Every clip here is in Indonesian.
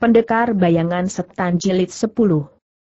Pendekar Bayangan Setan Jilid 10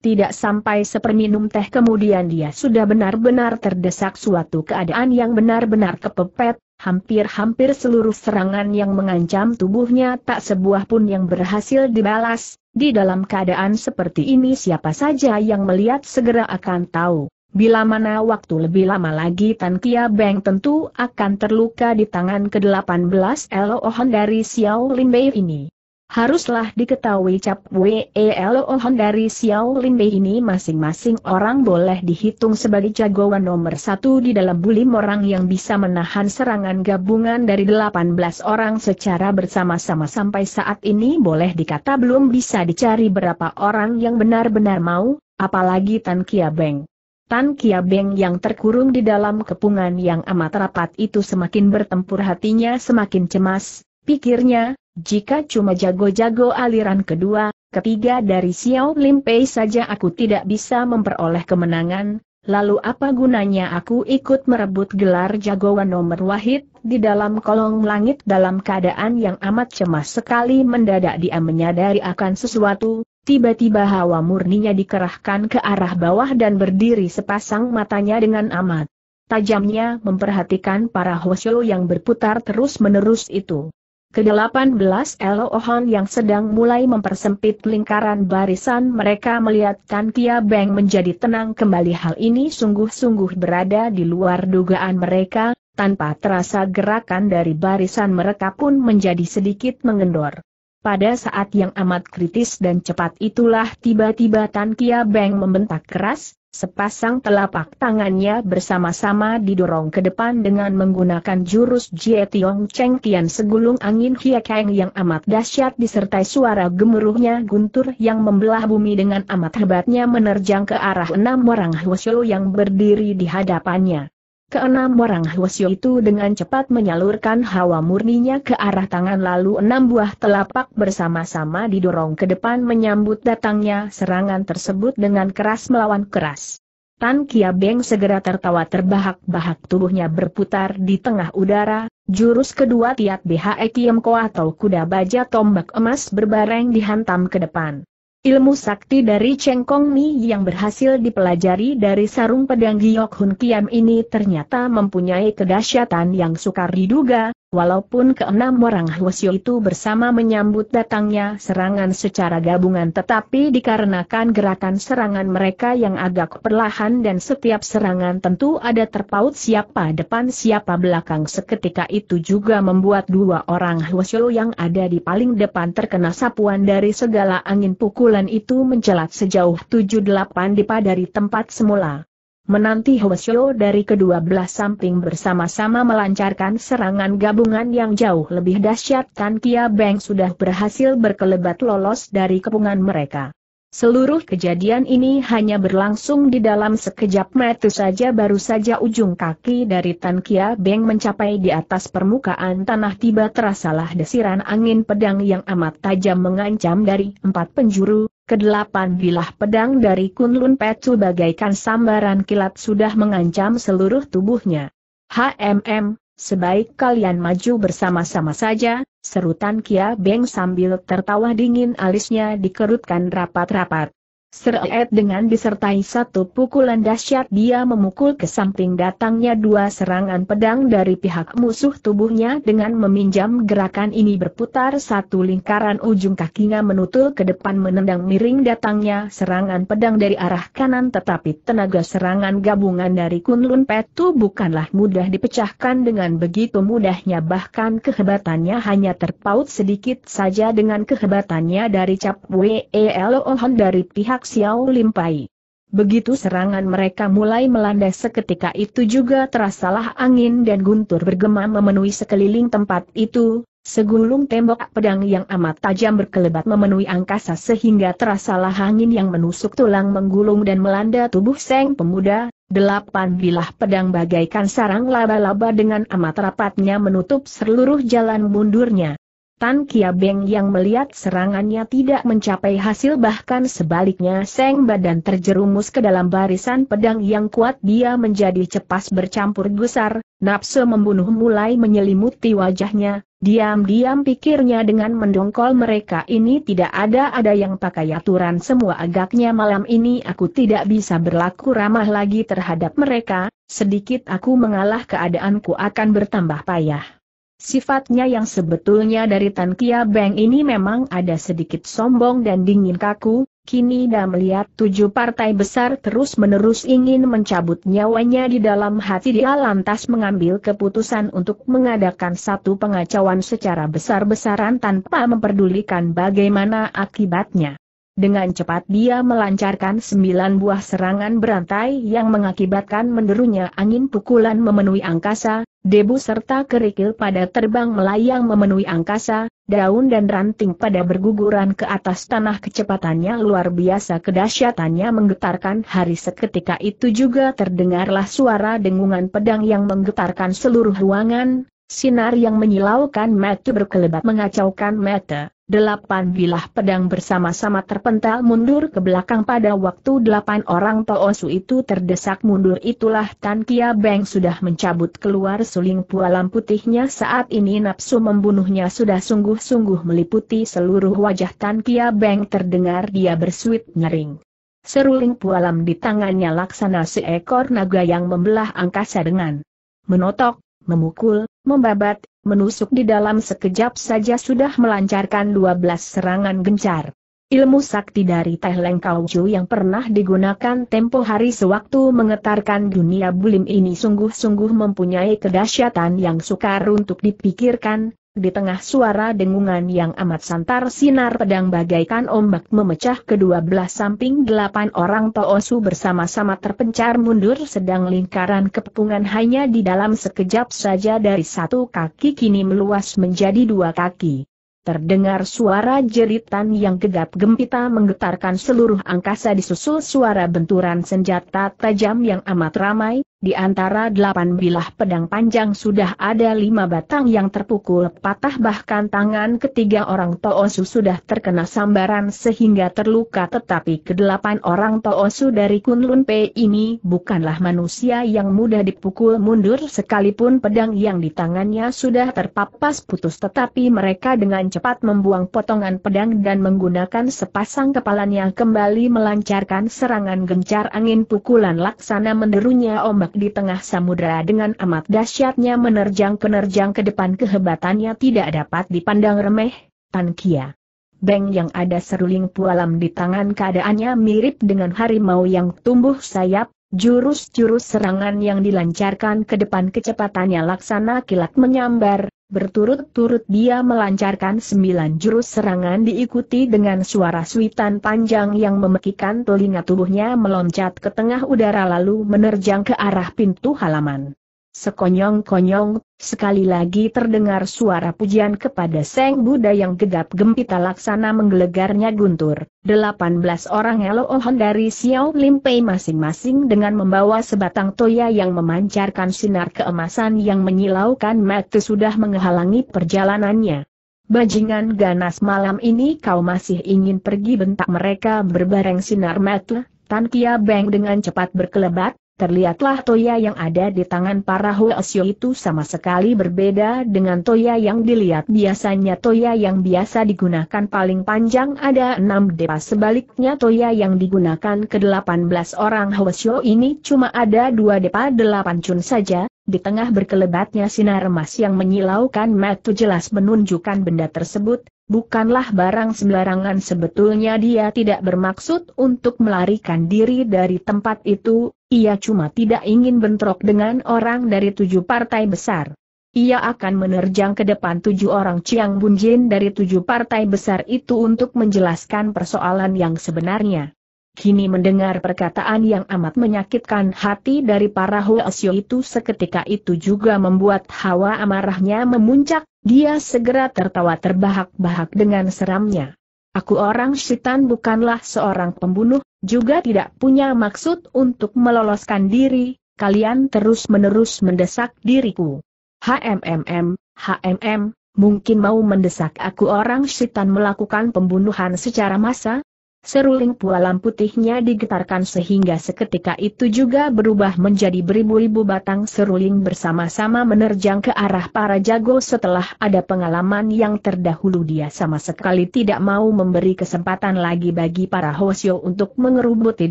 Tidak sampai seperminum teh kemudian dia sudah benar-benar terdesak suatu keadaan yang benar-benar kepepet, hampir-hampir seluruh serangan yang mengancam tubuhnya tak sebuah pun yang berhasil dibalas, di dalam keadaan seperti ini siapa saja yang melihat segera akan tahu. Bila mana waktu lebih lama lagi Tan Kia Beng tentu akan terluka di tangan ke-18 Elohon dari Xiao Limbei ini. Haruslah diketahui Cap Wei Elohon dari Xiao Limbei ini masing-masing orang boleh dihitung sebagai jagoan nomor satu di dalam bulim orang yang bisa menahan serangan gabungan dari 18 orang secara bersama-sama sampai saat ini boleh dikata belum bisa dicari berapa orang yang benar-benar mau, apalagi Tan Kia Beng. Tan Kia Beng yang terkurung di dalam kepungan yang amat rapat itu semakin bertempur hatinya semakin cemas, pikirnya, jika cuma jago-jago aliran kedua, ketiga dari Xiao Lim Pei saja aku tidak bisa memperoleh kemenangan, lalu apa gunanya aku ikut merebut gelar jagoan nomor wahid, di dalam kolong langit dalam keadaan yang amat cemas sekali mendadak dia menyadari akan sesuatu, Tiba-tiba hawa murninya dikerahkan ke arah bawah dan berdiri sepasang matanya dengan amat tajamnya memperhatikan para Hosyo yang berputar terus-menerus itu. Kedelapan belas Elohon yang sedang mulai mempersempit lingkaran barisan mereka melihat Tan Kia Beng menjadi tenang kembali hal ini sungguh-sungguh berada di luar dugaan mereka, tanpa terasa gerakan dari barisan mereka pun menjadi sedikit mengendor. Pada saat yang amat kritis dan cepat itulah tiba-tiba Tan Kia Beng membentak keras, sepasang telapak tangannya bersama-sama didorong ke depan dengan menggunakan jurus Jie Tiong Cheng Tian segulung angin Keng yang amat dahsyat disertai suara gemuruhnya guntur yang membelah bumi dengan amat hebatnya menerjang ke arah enam orang Hwasyo yang berdiri di hadapannya. Keenam orang Hwasyo itu dengan cepat menyalurkan hawa murninya ke arah tangan lalu enam buah telapak bersama-sama didorong ke depan menyambut datangnya serangan tersebut dengan keras melawan keras. Tan Kia Beng segera tertawa terbahak-bahak tubuhnya berputar di tengah udara, jurus kedua tiat BHE Kiemko atau kuda baja tombak emas berbareng dihantam ke depan. Ilmu sakti dari Cheng Kong Mi yang berhasil dipelajari dari sarung pedang Giok Hun Kiam ini ternyata mempunyai kedahsyatan yang sukar diduga, Walaupun keenam orang Hwasyo itu bersama menyambut datangnya serangan secara gabungan tetapi dikarenakan gerakan serangan mereka yang agak perlahan dan setiap serangan tentu ada terpaut siapa depan siapa belakang. Seketika itu juga membuat dua orang Hwasyo yang ada di paling depan terkena sapuan dari segala angin pukulan itu mencelat sejauh 7-8 dipa dari tempat semula menanti Hwasyo dari kedua belah samping bersama-sama melancarkan serangan gabungan yang jauh lebih dahsyat Tan Kia Beng sudah berhasil berkelebat lolos dari kepungan mereka. Seluruh kejadian ini hanya berlangsung di dalam sekejap mata saja baru saja ujung kaki dari Tan Kia Beng mencapai di atas permukaan tanah tiba terasalah desiran angin pedang yang amat tajam mengancam dari empat penjuru, kedelapan bilah pedang dari Kunlun Petu bagaikan sambaran kilat sudah mengancam seluruh tubuhnya. HMM, sebaik kalian maju bersama-sama saja, serutan Kia Beng sambil tertawa dingin alisnya dikerutkan rapat-rapat. Seret dengan disertai satu pukulan dahsyat dia memukul ke samping datangnya dua serangan pedang dari pihak musuh tubuhnya dengan meminjam gerakan ini berputar satu lingkaran ujung kakinya menutul ke depan menendang miring datangnya serangan pedang dari arah kanan tetapi tenaga serangan gabungan dari Kunlun Petu bukanlah mudah dipecahkan dengan begitu mudahnya bahkan kehebatannya hanya terpaut sedikit saja dengan kehebatannya dari Cap Wei Ohon dari pihak pihak Xiao Limpai. Begitu serangan mereka mulai melanda seketika itu juga terasalah angin dan guntur bergema memenuhi sekeliling tempat itu, segulung tembok pedang yang amat tajam berkelebat memenuhi angkasa sehingga terasalah angin yang menusuk tulang menggulung dan melanda tubuh Seng pemuda, delapan bilah pedang bagaikan sarang laba-laba dengan amat rapatnya menutup seluruh jalan mundurnya. Tan Kia Beng yang melihat serangannya tidak mencapai hasil bahkan sebaliknya Seng badan terjerumus ke dalam barisan pedang yang kuat dia menjadi cepat bercampur gusar, nafsu membunuh mulai menyelimuti wajahnya, Diam-diam pikirnya dengan mendongkol mereka ini tidak ada-ada yang pakai aturan semua agaknya malam ini aku tidak bisa berlaku ramah lagi terhadap mereka, sedikit aku mengalah keadaanku akan bertambah payah. Sifatnya yang sebetulnya dari Tan Kia Beng ini memang ada sedikit sombong dan dingin kaku, Kini dah melihat tujuh partai besar terus-menerus ingin mencabut nyawanya di dalam hati dia lantas mengambil keputusan untuk mengadakan satu pengacauan secara besar-besaran tanpa memperdulikan bagaimana akibatnya. Dengan cepat dia melancarkan sembilan buah serangan berantai yang mengakibatkan menderunya angin pukulan memenuhi angkasa, debu serta kerikil pada terbang melayang memenuhi angkasa, daun dan ranting pada berguguran ke atas tanah kecepatannya luar biasa kedahsyatannya menggetarkan hari seketika itu juga terdengarlah suara dengungan pedang yang menggetarkan seluruh ruangan, sinar yang menyilaukan mata berkelebat mengacaukan mata. Delapan bilah pedang bersama-sama terpental mundur ke belakang pada waktu delapan orang Toosu itu terdesak mundur itulah Tan Kia Beng sudah mencabut keluar suling pualam putihnya saat ini nafsu membunuhnya sudah sungguh-sungguh meliputi seluruh wajah Tan Kia Beng terdengar dia bersuit nyering. Seruling pualam di tangannya laksana seekor naga yang membelah angkasa dengan menotok, memukul, membabat, menusuk di dalam sekejap saja sudah melancarkan 12 serangan gencar. Ilmu sakti dari Teh Leng Kauju yang pernah digunakan tempo hari sewaktu mengetarkan dunia bulim ini sungguh-sungguh mempunyai kedahsyatan yang sukar untuk dipikirkan, di tengah suara dengungan yang amat santar sinar pedang bagaikan ombak memecah kedua belah samping delapan orang Toosu bersama-sama terpencar mundur sedang lingkaran kepungan hanya di dalam sekejap saja dari satu kaki kini meluas menjadi dua kaki. Terdengar suara jeritan yang gegap gempita menggetarkan seluruh angkasa disusul suara benturan senjata tajam yang amat ramai, di antara delapan bilah pedang panjang sudah ada lima batang yang terpukul patah bahkan tangan ketiga orang Toosu sudah terkena sambaran sehingga terluka. Tetapi kedelapan orang Toosu dari Kunlun P ini bukanlah manusia yang mudah dipukul mundur sekalipun pedang yang di tangannya sudah terpapas putus tetapi mereka dengan cepat membuang potongan pedang dan menggunakan sepasang kepalanya kembali melancarkan serangan gencar angin pukulan laksana menderunya ombak di tengah samudera dengan amat dahsyatnya menerjang-penerjang ke depan kehebatannya tidak dapat dipandang remeh, Tan Kia. Beng yang ada seruling pualam di tangan keadaannya mirip dengan harimau yang tumbuh sayap, jurus-jurus serangan yang dilancarkan ke depan kecepatannya laksana kilat menyambar, Berturut-turut dia melancarkan sembilan jurus serangan diikuti dengan suara suitan panjang yang memekikan telinga tubuhnya meloncat ke tengah udara lalu menerjang ke arah pintu halaman. Sekonyong-konyong, sekali lagi terdengar suara pujian kepada Seng Buddha yang gegap gempita laksana menggelegarnya guntur. Delapan belas orang Elohon dari Xiao Limpei masing-masing dengan membawa sebatang toya yang memancarkan sinar keemasan yang menyilaukan mata sudah menghalangi perjalanannya. Bajingan ganas malam ini kau masih ingin pergi bentak mereka berbareng sinar mata, Tan Kia Beng dengan cepat berkelebat, Terlihatlah toya yang ada di tangan para Huasyo itu sama sekali berbeda dengan toya yang dilihat. Biasanya toya yang biasa digunakan paling panjang ada enam depa sebaliknya toya yang digunakan ke-18 orang Huasyo ini cuma ada dua depa delapan cun saja, di tengah berkelebatnya sinar emas yang menyilaukan mata jelas menunjukkan benda tersebut, bukanlah barang sembarangan sebetulnya dia tidak bermaksud untuk melarikan diri dari tempat itu, ia cuma tidak ingin bentrok dengan orang dari tujuh partai besar. Ia akan menerjang ke depan tujuh orang Chiang Bunjin dari tujuh partai besar itu untuk menjelaskan persoalan yang sebenarnya. Kini mendengar perkataan yang amat menyakitkan hati dari para Huasyo itu seketika itu juga membuat hawa amarahnya memuncak, dia segera tertawa terbahak-bahak dengan seramnya. Aku orang Syitan bukanlah seorang pembunuh, juga tidak punya maksud untuk meloloskan diri, kalian terus-menerus mendesak diriku. HMMM, HMM, mungkin mau mendesak aku orang Syitan melakukan pembunuhan secara massa? Seruling pualam putihnya digetarkan sehingga seketika itu juga berubah menjadi beribu-ribu batang seruling bersama-sama menerjang ke arah para jago setelah ada pengalaman yang terdahulu dia sama sekali tidak mau memberi kesempatan lagi bagi para Hosyo untuk mengerubuti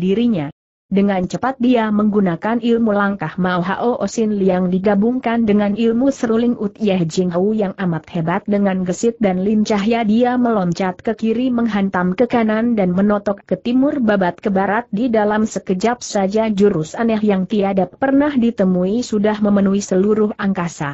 dirinya. Dengan cepat dia menggunakan ilmu langkah Mao Hao Osin Liang digabungkan dengan ilmu seruling Ut Yeh Jing Hou yang amat hebat dengan gesit dan lincahnya dia meloncat ke kiri menghantam ke kanan dan menotok ke timur babat ke barat. Di dalam sekejap saja jurus aneh yang tiada pernah ditemui sudah memenuhi seluruh angkasa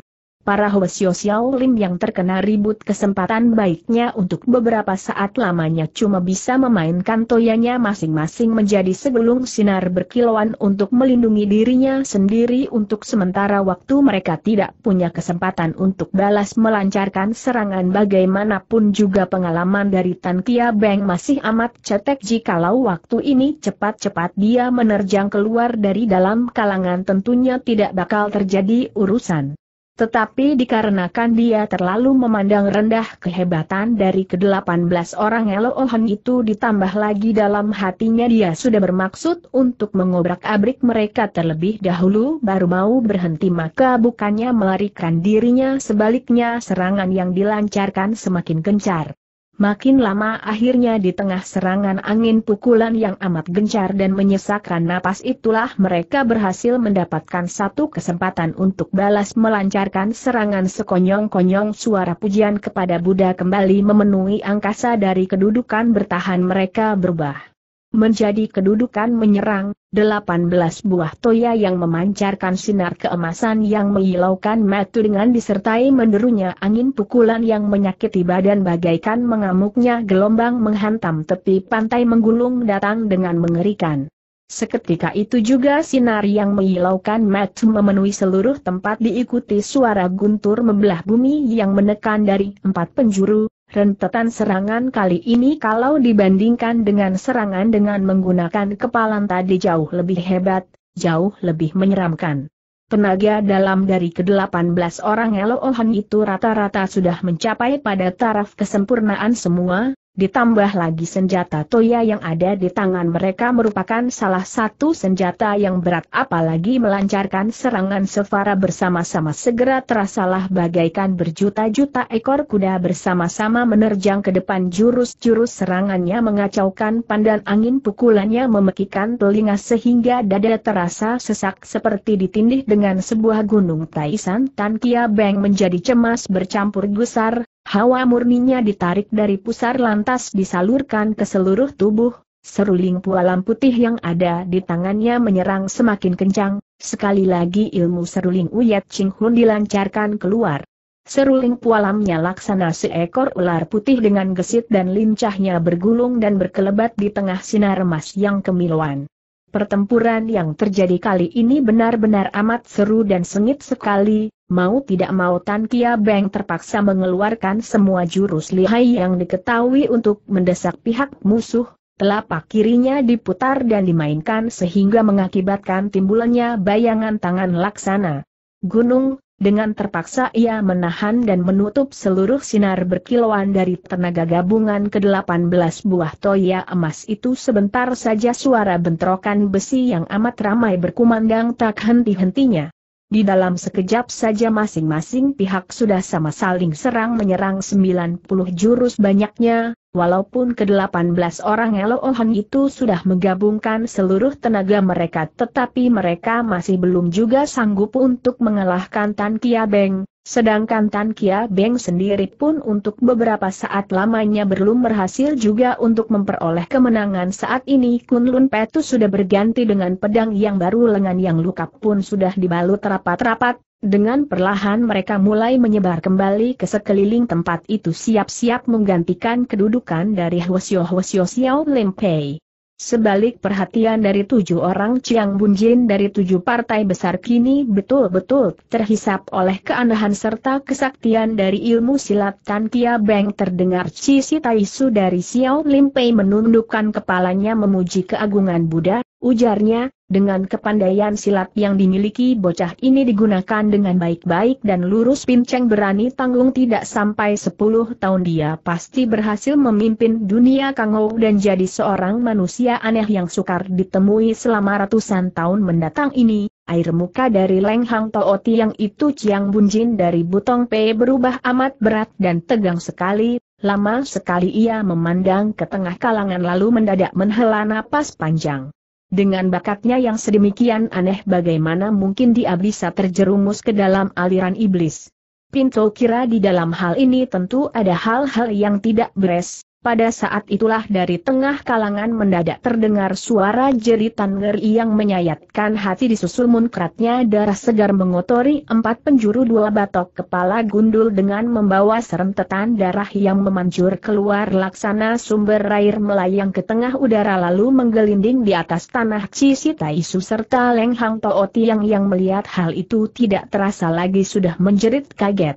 para Hwasyo Xiao Lim yang terkena ribut kesempatan baiknya untuk beberapa saat lamanya cuma bisa memainkan toyanya masing-masing menjadi segelung sinar berkilauan untuk melindungi dirinya sendiri untuk sementara waktu mereka tidak punya kesempatan untuk balas melancarkan serangan bagaimanapun juga pengalaman dari Tan Kia Beng masih amat cetek jikalau waktu ini cepat-cepat dia menerjang keluar dari dalam kalangan tentunya tidak bakal terjadi urusan. Tetapi dikarenakan dia terlalu memandang rendah kehebatan dari ke-18 orang Elohon itu ditambah lagi dalam hatinya dia sudah bermaksud untuk mengobrak-abrik mereka terlebih dahulu baru mau berhenti maka bukannya melarikan dirinya sebaliknya serangan yang dilancarkan semakin gencar. Makin lama akhirnya di tengah serangan angin pukulan yang amat gencar dan menyesakkan napas itulah mereka berhasil mendapatkan satu kesempatan untuk balas melancarkan serangan sekonyong-konyong suara pujian kepada Buddha kembali memenuhi angkasa dari kedudukan bertahan mereka berubah menjadi kedudukan menyerang, 18 buah toya yang memancarkan sinar keemasan yang menyilaukan mata dengan disertai menderunya angin pukulan yang menyakiti badan bagaikan mengamuknya gelombang menghantam tepi pantai menggulung datang dengan mengerikan. Seketika itu juga sinar yang menyilaukan mata memenuhi seluruh tempat diikuti suara guntur membelah bumi yang menekan dari empat penjuru, Rentetan serangan kali ini kalau dibandingkan dengan serangan dengan menggunakan kepalan tadi jauh lebih hebat, jauh lebih menyeramkan. Tenaga dalam dari ke-18 orang Elohon itu rata-rata sudah mencapai pada taraf kesempurnaan semua, ditambah lagi senjata toya yang ada di tangan mereka merupakan salah satu senjata yang berat apalagi melancarkan serangan sefara bersama-sama. Segera terasalah bagaikan berjuta-juta ekor kuda bersama-sama menerjang ke depan. Jurus-jurus serangannya mengacaukan pandan angin pukulannya memekikan telinga sehingga dada terasa sesak seperti ditindih dengan sebuah gunung. Taisan Tan Kia Beng menjadi cemas bercampur gusar, Hawa murninya ditarik dari pusar lantas disalurkan ke seluruh tubuh, seruling pualam putih yang ada di tangannya menyerang semakin kencang, sekali lagi ilmu seruling Uyat Ching Hun dilancarkan keluar. Seruling pualamnya laksana seekor ular putih dengan gesit dan lincahnya bergulung dan berkelebat di tengah sinar emas yang kemiluan. Pertempuran yang terjadi kali ini benar-benar amat seru dan sengit sekali, mau tidak mau Tan Kia Beng terpaksa mengeluarkan semua jurus lihai yang diketahui untuk mendesak pihak musuh, telapak kirinya diputar dan dimainkan sehingga mengakibatkan timbulannya bayangan tangan laksana. Gunung, dengan terpaksa ia menahan dan menutup seluruh sinar berkilauan dari tenaga gabungan ke-18 buah toya emas itu sebentar saja suara bentrokan besi yang amat ramai berkumandang tak henti-hentinya. Di dalam sekejap saja masing-masing pihak sudah sama saling serang menyerang 90 jurus banyaknya, walaupun ke-18 orang Elohon itu sudah menggabungkan seluruh tenaga mereka tetapi mereka masih belum juga sanggup untuk mengalahkan Tan Kia Beng, Sedangkan Tan Kia Beng sendiri pun untuk beberapa saat lamanya belum berhasil juga untuk memperoleh kemenangan saat ini Kun Lun Petu sudah berganti dengan pedang yang baru lengan yang luka pun sudah dibalut rapat-rapat, dengan perlahan mereka mulai menyebar kembali ke sekeliling tempat itu siap-siap menggantikan kedudukan dari Hwasyo Hwasyo Xiao Lim Pei. Sebalik perhatian dari tujuh orang Chiang Bunjin dari tujuh partai besar kini betul-betul terhisap oleh keanehan serta kesaktian dari ilmu silat Tan Kia Beng terdengar Cici Taisu dari Xiao Lim Pei menundukkan kepalanya memuji keagungan Buddha, Ujarnya, dengan kepandaian silat yang dimiliki bocah ini digunakan dengan baik-baik dan lurus pinceng berani tanggung tidak sampai 10 tahun dia pasti berhasil memimpin dunia kangou dan jadi seorang manusia aneh yang sukar ditemui selama ratusan tahun mendatang ini. Air muka dari Leng Hang Tooti yang itu Ciang Bunjin dari Butong P berubah amat berat dan tegang sekali, lama sekali ia memandang ke tengah kalangan lalu mendadak menghela napas panjang. Dengan bakatnya yang sedemikian aneh bagaimana mungkin dia bisa terjerumus ke dalam aliran iblis. Pinto kira di dalam hal ini tentu ada hal-hal yang tidak beres, pada saat itulah dari tengah kalangan mendadak terdengar suara jeritan ngeri yang menyayatkan hati disusul munkratnya darah segar mengotori empat penjuru dua batok kepala gundul dengan membawa serentetan darah yang memanjur keluar laksana sumber air melayang ke tengah udara lalu menggelinding di atas tanah Cisi Taisu serta Leng Hang Tooti yang yang melihat hal itu tidak terasa lagi sudah menjerit kaget.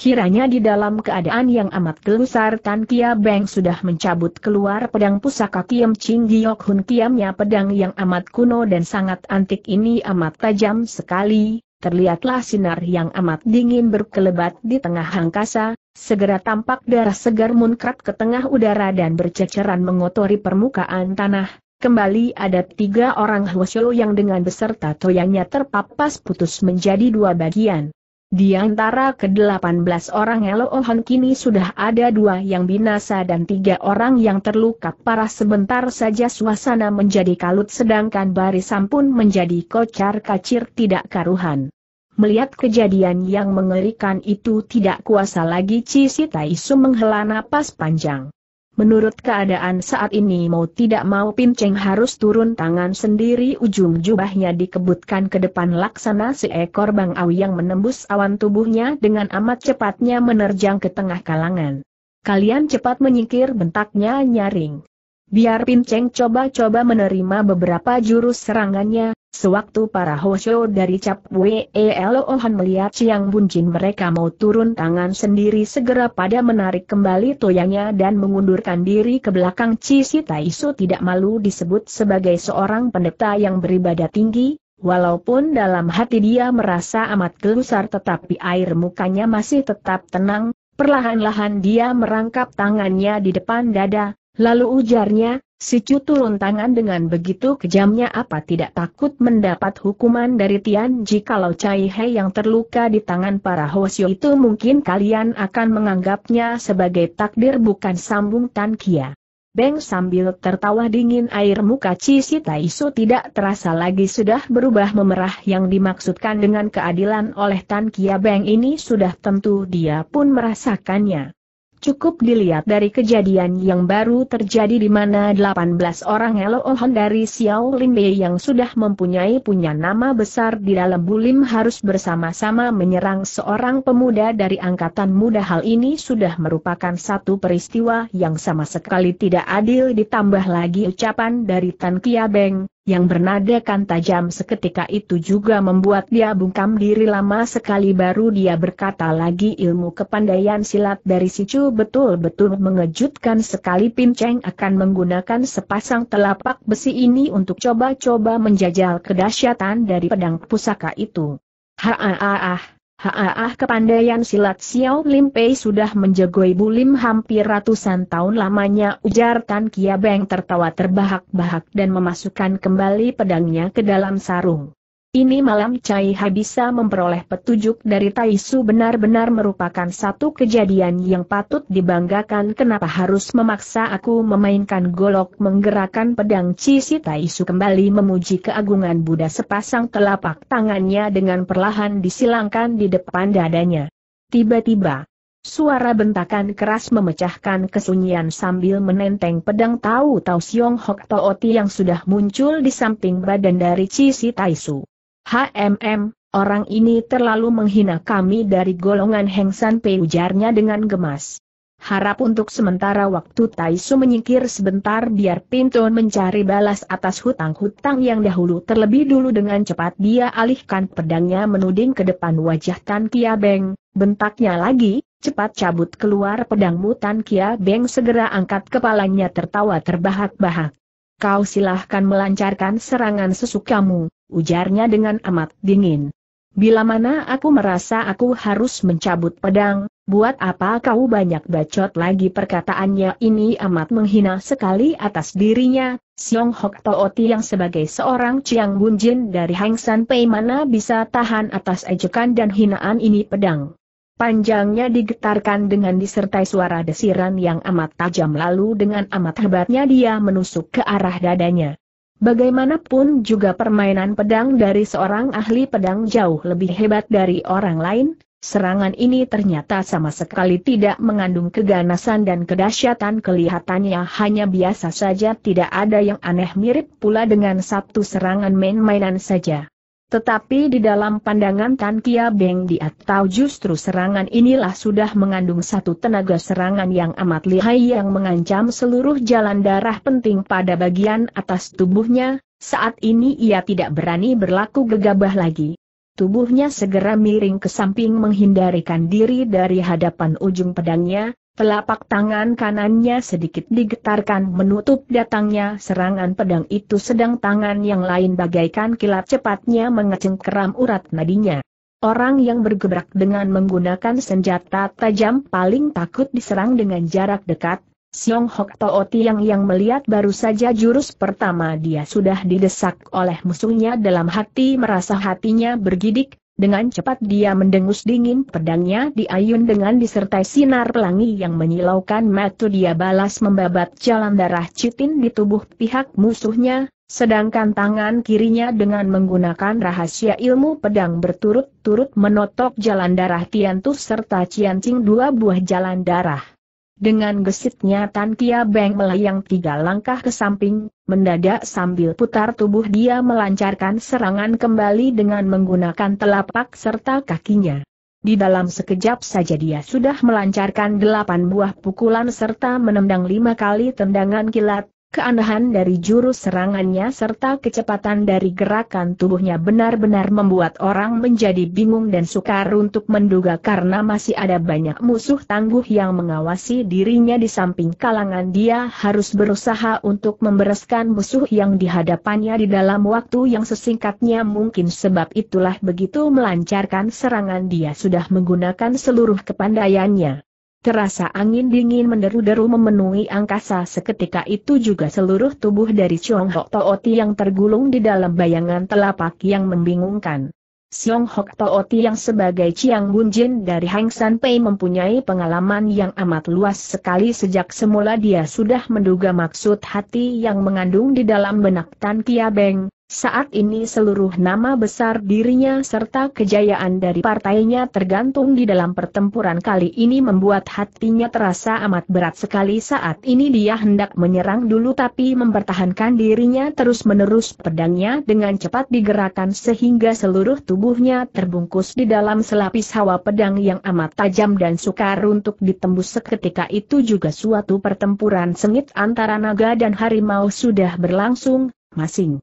Kiranya di dalam keadaan yang amat gelusar Tan Kia Beng sudah mencabut keluar pedang pusaka Kiem Ching Giok Hun Kiamnya pedang yang amat kuno dan sangat antik ini amat tajam sekali, terlihatlah sinar yang amat dingin berkelebat di tengah angkasa, segera tampak darah segar munkrat ke tengah udara dan berceceran mengotori permukaan tanah. Kembali ada tiga orang Hwasyo yang dengan beserta toyangnya terpapas putus menjadi dua bagian. Di antara ke-18 orang Elohon kini sudah ada dua yang binasa dan tiga orang yang terluka parah sebentar saja suasana menjadi kalut sedangkan barisan pun menjadi kocar kacir tidak karuhan. Melihat kejadian yang mengerikan itu tidak kuasa lagi Cisitaisu menghela napas panjang. Menurut keadaan saat ini mau tidak mau Pinceng harus turun tangan sendiri ujung jubahnya dikebutkan ke depan laksana seekor bangau yang menembus awan tubuhnya dengan amat cepatnya menerjang ke tengah kalangan. Kalian cepat menyingkir bentaknya nyaring. Biar Pinceng coba-coba menerima beberapa jurus serangannya, Sewaktu para Hosho dari Cap Weelohan melihat Siang Bunjin mereka mau turun tangan sendiri segera pada menarik kembali toyangnya dan mengundurkan diri ke belakang. Cisi Taisu tidak malu disebut sebagai seorang pendeta yang beribadah tinggi, walaupun dalam hati dia merasa amat gelusar tetapi air mukanya masih tetap tenang, perlahan-lahan dia merangkap tangannya di depan dada, lalu ujarnya, Si Cu turun tangan dengan begitu kejamnya apa tidak takut mendapat hukuman dari Tian jikalau Cai He yang terluka di tangan para Hosyo itu mungkin kalian akan menganggapnya sebagai takdir bukan sambung Tan Kia. Beng sambil tertawa dingin air muka Cisi Taisu tidak terasa lagi sudah berubah memerah yang dimaksudkan dengan keadilan oleh Tan Kia Beng ini sudah tentu dia pun merasakannya. Cukup dilihat dari kejadian yang baru terjadi di mana 18 orang Elohon dari Xiao Limbe yang sudah mempunyai punya nama besar di dalam bulim harus bersama-sama menyerang seorang pemuda dari angkatan muda. Hal ini sudah merupakan satu peristiwa yang sama sekali tidak adil. Ditambah lagi ucapan dari Tan Kia Beng, yang bernadakan tajam seketika itu juga membuat dia bungkam diri lama sekali baru dia berkata lagi ilmu kepandaian silat dari Sicu betul-betul mengejutkan sekali Pinceng akan menggunakan sepasang telapak besi ini untuk coba-coba menjajal kedahsyatan dari pedang pusaka itu. Haaah, Haaah kepandaian silat Xiao Lim Pei sudah menjagoi bulim hampir ratusan tahun lamanya ujar Tan Kia Beng tertawa terbahak-bahak dan memasukkan kembali pedangnya ke dalam sarung. Ini malam Cai Ha bisa memperoleh petunjuk dari Taisu benar-benar merupakan satu kejadian yang patut dibanggakan kenapa harus memaksa aku memainkan golok menggerakkan pedang Cisi Taisu kembali memuji keagungan Buddha sepasang telapak tangannya dengan perlahan disilangkan di depan dadanya. Tiba-tiba, Suara bentakan keras memecahkan kesunyian sambil menenteng pedang tahu-tahu Siong Hok Tooti yang sudah muncul di samping badan dari Cisi Taisu. HMM, orang ini terlalu menghina kami dari golongan Heng San ujarnya dengan gemas. Harap untuk sementara waktu Taisu menyingkir sebentar biar Pinton mencari balas atas hutang-hutang yang dahulu terlebih dulu dengan cepat dia alihkan pedangnya menuding ke depan wajah Tan Kia Beng, bentaknya lagi, cepat cabut keluar pedangmu Tan Kia Beng segera angkat kepalanya tertawa terbahak-bahak. kau silahkan melancarkan serangan sesukamu, ujarnya dengan amat dingin. Bila mana aku merasa aku harus mencabut pedang, buat apa kau banyak bacot lagi perkataannya ini amat menghina sekali atas dirinya, Siong Hok Tooti yang sebagai seorang Chiang Bunjin dari Hang San Pei mana bisa tahan atas ejekan dan hinaan ini pedang. Panjangnya digetarkan dengan disertai suara desiran yang amat tajam lalu dengan amat hebatnya dia menusuk ke arah dadanya. Bagaimanapun juga permainan pedang dari seorang ahli pedang jauh lebih hebat dari orang lain, serangan ini ternyata sama sekali tidak mengandung keganasan dan kedahsyatan kelihatannya hanya biasa saja tidak ada yang aneh mirip pula dengan satu serangan main-mainan saja. Tetapi di dalam pandangan Tan Kia Beng di atau justru serangan inilah sudah mengandung satu tenaga serangan yang amat lihai yang mengancam seluruh jalan darah penting pada bagian atas tubuhnya, saat ini ia tidak berani berlaku gegabah lagi. Tubuhnya segera miring ke samping menghindarikan diri dari hadapan ujung pedangnya, Telapak tangan kanannya sedikit digetarkan menutup datangnya serangan pedang itu sedang tangan yang lain bagaikan kilat cepatnya mengecengkeram urat nadinya. Orang yang bergebrak dengan menggunakan senjata tajam paling takut diserang dengan jarak dekat, Siong Hok Tooti yang yang melihat baru saja jurus pertama dia sudah didesak oleh musuhnya dalam hati merasa hatinya bergidik, dengan cepat dia mendengus dingin pedangnya diayun dengan disertai sinar pelangi yang menyilaukan mata dia balas membabat jalan darah citin di tubuh pihak musuhnya, sedangkan tangan kirinya dengan menggunakan rahasia ilmu pedang berturut-turut menotok jalan darah Tiantus serta Ciancing dua buah jalan darah. Dengan gesitnya Tan Kia Beng melayang tiga langkah ke samping, mendadak sambil putar tubuh dia melancarkan serangan kembali dengan menggunakan telapak serta kakinya. Di dalam sekejap saja dia sudah melancarkan delapan buah pukulan serta menendang lima kali tendangan kilat, Keanehan dari jurus serangannya serta kecepatan dari gerakan tubuhnya benar-benar membuat orang menjadi bingung dan sukar untuk menduga karena masih ada banyak musuh tangguh yang mengawasi dirinya di samping kalangan dia harus berusaha untuk membereskan musuh yang dihadapannya di dalam waktu yang sesingkatnya mungkin sebab itulah begitu melancarkan serangan dia sudah menggunakan seluruh kepandaiannya. Terasa angin dingin menderu-deru memenuhi angkasa seketika itu juga seluruh tubuh dari Chong Hok Tooti yang tergulung di dalam bayangan telapak yang membingungkan. Siong Hok Tooti yang sebagai Chiang Bunjin dari Hang San Pei mempunyai pengalaman yang amat luas sekali sejak semula dia sudah menduga maksud hati yang mengandung di dalam benak Tan Kia Beng, saat ini seluruh nama besar dirinya serta kejayaan dari partainya tergantung di dalam pertempuran kali ini membuat hatinya terasa amat berat sekali. Saat ini dia hendak menyerang dulu tapi mempertahankan dirinya terus-menerus pedangnya dengan cepat digerakkan sehingga seluruh tubuhnya terbungkus di dalam selapis hawa pedang yang amat tajam dan sukar untuk ditembus. Seketika itu juga suatu pertempuran sengit antara naga dan harimau sudah berlangsung, masing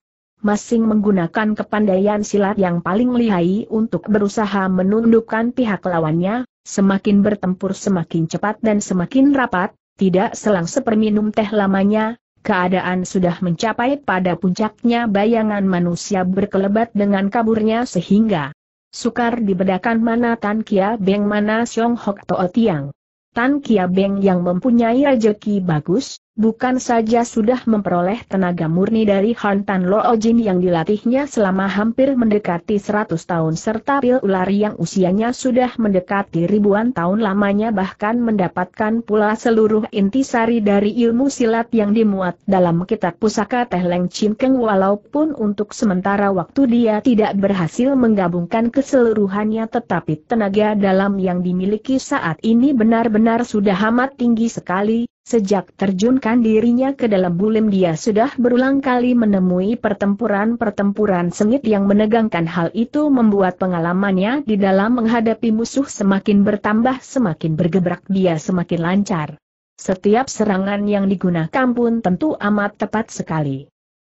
masing menggunakan kepandaian silat yang paling lihai untuk berusaha menundukkan pihak lawannya, semakin bertempur semakin cepat dan semakin rapat, tidak selang seperminum teh lamanya, keadaan sudah mencapai pada puncaknya bayangan manusia berkelebat dengan kaburnya sehingga sukar dibedakan mana Tan Kia Beng mana Siong Hok Toa Tiang. Tan Kia Beng yang mempunyai rejeki bagus, bukan saja sudah memperoleh tenaga murni dari Han Tan Lo Jin yang dilatihnya selama hampir mendekati 100 tahun serta pil ular yang usianya sudah mendekati ribuan tahun lamanya bahkan mendapatkan pula seluruh intisari dari ilmu silat yang dimuat dalam kitab pusaka Teh Leng Chin Keng. Walaupun untuk sementara waktu dia tidak berhasil menggabungkan keseluruhannya tetapi tenaga dalam yang dimiliki saat ini benar-benar sudah amat tinggi sekali, Sejak terjunkan dirinya ke dalam bulim dia sudah berulang kali menemui pertempuran-pertempuran sengit yang menegangkan hal itu membuat pengalamannya di dalam menghadapi musuh semakin bertambah semakin bergebrak dia semakin lancar. Setiap serangan yang digunakan pun tentu amat tepat sekali.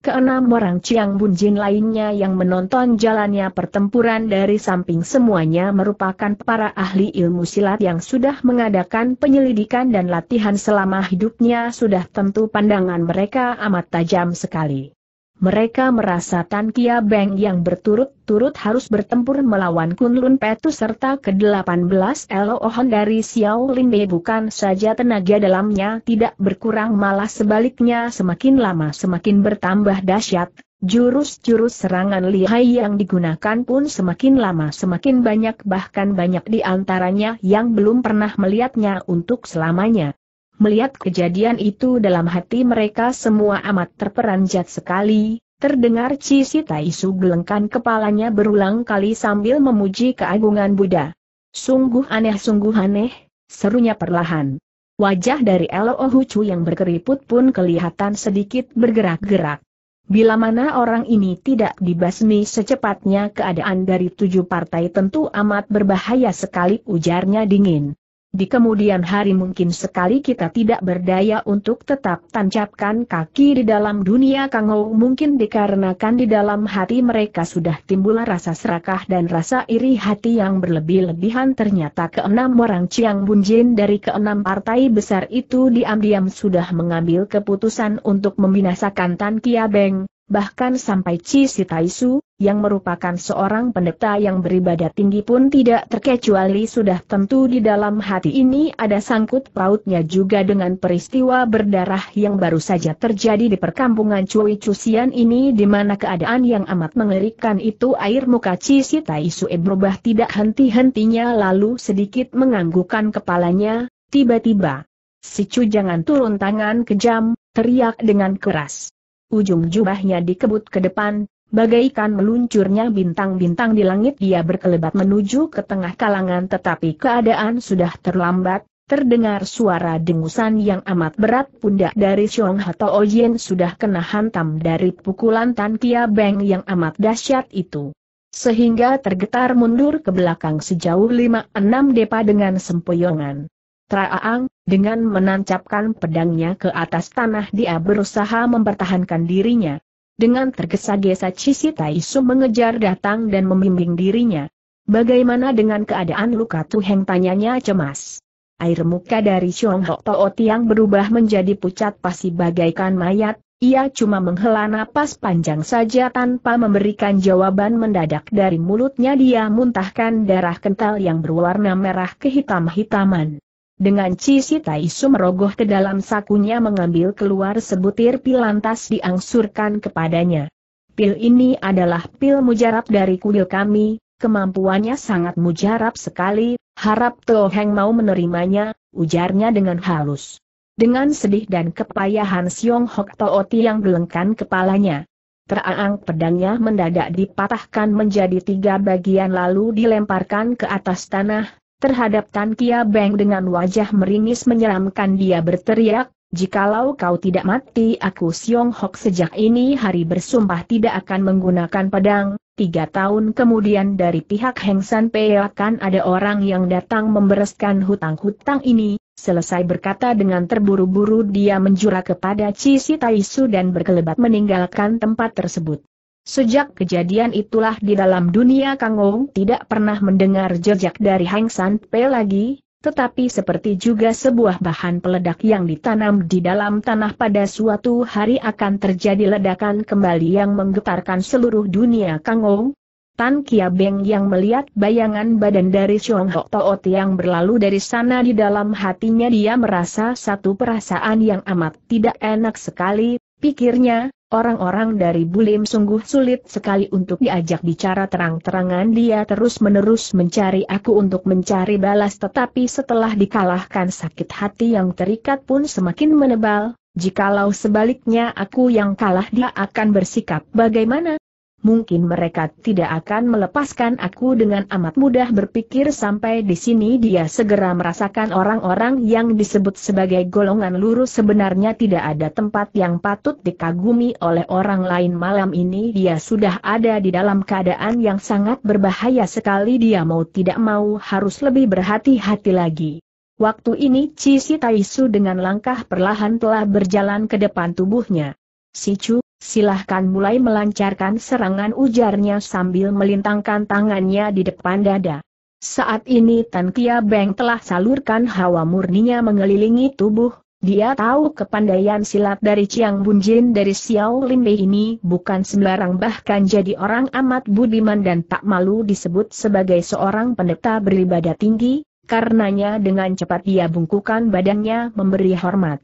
Keenam orang Chiang Bunjin lainnya yang menonton jalannya pertempuran dari samping semuanya merupakan para ahli ilmu silat yang sudah mengadakan penyelidikan dan latihan selama hidupnya sudah tentu pandangan mereka amat tajam sekali. Mereka merasa Tan Kia Beng yang berturut-turut harus bertempur melawan Kunlun Petu serta ke-18 Elohon dari Xiao Limbe bukan saja tenaga dalamnya tidak berkurang malah sebaliknya semakin lama semakin bertambah dahsyat. Jurus-jurus serangan lihai yang digunakan pun semakin lama semakin banyak bahkan banyak di antaranya yang belum pernah melihatnya untuk selamanya. Melihat kejadian itu dalam hati mereka semua amat terperanjat sekali, terdengar Cisi Taisu gelengkan kepalanya berulang kali sambil memuji keagungan Buddha. Sungguh aneh sungguh aneh, serunya perlahan. Wajah dari Elo Ohucu yang berkeriput pun kelihatan sedikit bergerak-gerak. Bila mana orang ini tidak dibasmi secepatnya keadaan dari tujuh partai tentu amat berbahaya sekali ujarnya dingin. Di kemudian hari mungkin sekali kita tidak berdaya untuk tetap tancapkan kaki di dalam dunia Kangou mungkin dikarenakan di dalam hati mereka sudah timbul rasa serakah dan rasa iri hati yang berlebih-lebihan. Ternyata keenam orang Ciang Bunjin dari keenam partai besar itu diam-diam sudah mengambil keputusan untuk membinasakan Tan Kia Beng, bahkan sampai Ci Sitaisu, yang merupakan seorang pendeta yang beribadah tinggi pun tidak terkecuali sudah tentu di dalam hati ini ada sangkut pautnya juga dengan peristiwa berdarah yang baru saja terjadi di perkampungan Cui Cusian ini di mana keadaan yang amat mengerikan itu air muka Ci Sitaisu berubah tidak henti-hentinya lalu sedikit menganggukkan kepalanya, tiba-tiba. Si Cu jangan turun tangan kejam, teriak dengan keras. Ujung jubahnya dikebut ke depan, bagaikan meluncurnya bintang-bintang di langit dia berkelebat menuju ke tengah kalangan tetapi keadaan sudah terlambat, terdengar suara dengusan yang amat berat pundak dari Xiong Hato Ojen sudah kena hantam dari pukulan Tan Kia Beng yang amat dahsyat itu. Sehingga tergetar mundur ke belakang sejauh 5-6 depa dengan sempoyongan. Traang, dengan menancapkan pedangnya ke atas tanah dia berusaha mempertahankan dirinya. Dengan tergesa-gesa Cisi Taisu mengejar datang dan membimbing dirinya. Bagaimana dengan keadaan luka Tuheng tanyanya cemas. Air muka dari Xiong Hok Toot yang berubah menjadi pucat pasti bagaikan mayat, ia cuma menghela napas panjang saja tanpa memberikan jawaban mendadak dari mulutnya dia muntahkan darah kental yang berwarna merah kehitam-hitaman. Dengan Cisi Taisu merogoh ke dalam sakunya mengambil keluar sebutir pil lantas diangsurkan kepadanya. Pil ini adalah pil mujarab dari kuil kami, kemampuannya sangat mujarab sekali, harap Heng mau menerimanya, ujarnya dengan halus. Dengan sedih dan kepayahan Siong Hok Tooti yang gelengkan kepalanya. Teraang pedangnya mendadak dipatahkan menjadi tiga bagian lalu dilemparkan ke atas tanah, Terhadap Tan Kia Beng dengan wajah meringis menyeramkan dia berteriak, jikalau kau tidak mati aku Siong Hok sejak ini hari bersumpah tidak akan menggunakan pedang, tiga tahun kemudian dari pihak Heng San Pei akan ada orang yang datang membereskan hutang-hutang ini, selesai berkata dengan terburu-buru dia menjura kepada Cisi Taisu dan berkelebat meninggalkan tempat tersebut. Sejak kejadian itulah di dalam dunia Kang Ong tidak pernah mendengar jejak dari Hang San Pe lagi, tetapi seperti juga sebuah bahan peledak yang ditanam di dalam tanah pada suatu hari akan terjadi ledakan kembali yang menggetarkan seluruh dunia Kang Ong. Tan Kia Beng yang melihat bayangan badan dari Chong Hok Toot yang berlalu dari sana di dalam hatinya dia merasa satu perasaan yang amat tidak enak sekali, pikirnya, Orang-orang dari Bulim sungguh sulit sekali untuk diajak bicara terang-terangan dia terus-menerus mencari aku untuk mencari balas tetapi setelah dikalahkan sakit hati yang terikat pun semakin menebal, jikalau sebaliknya aku yang kalah dia akan bersikap bagaimana? Mungkin mereka tidak akan melepaskan aku dengan amat mudah berpikir sampai di sini dia segera merasakan orang-orang yang disebut sebagai golongan lurus sebenarnya tidak ada tempat yang patut dikagumi oleh orang lain malam ini dia sudah ada di dalam keadaan yang sangat berbahaya sekali dia mau tidak mau harus lebih berhati-hati lagi. Waktu ini Cisi Taisu dengan langkah perlahan telah berjalan ke depan tubuhnya. Si Chu, silahkan mulai melancarkan serangan ujarnya sambil melintangkan tangannya di depan dada. Saat ini Tan Kia Beng telah salurkan hawa murninya mengelilingi tubuh, dia tahu kepandaian silat dari Chiang Bunjin dari Xiao Limbe ini bukan sembarang bahkan jadi orang amat budiman dan tak malu disebut sebagai seorang pendeta beribadah tinggi, karenanya dengan cepat dia bungkukan badannya memberi hormat.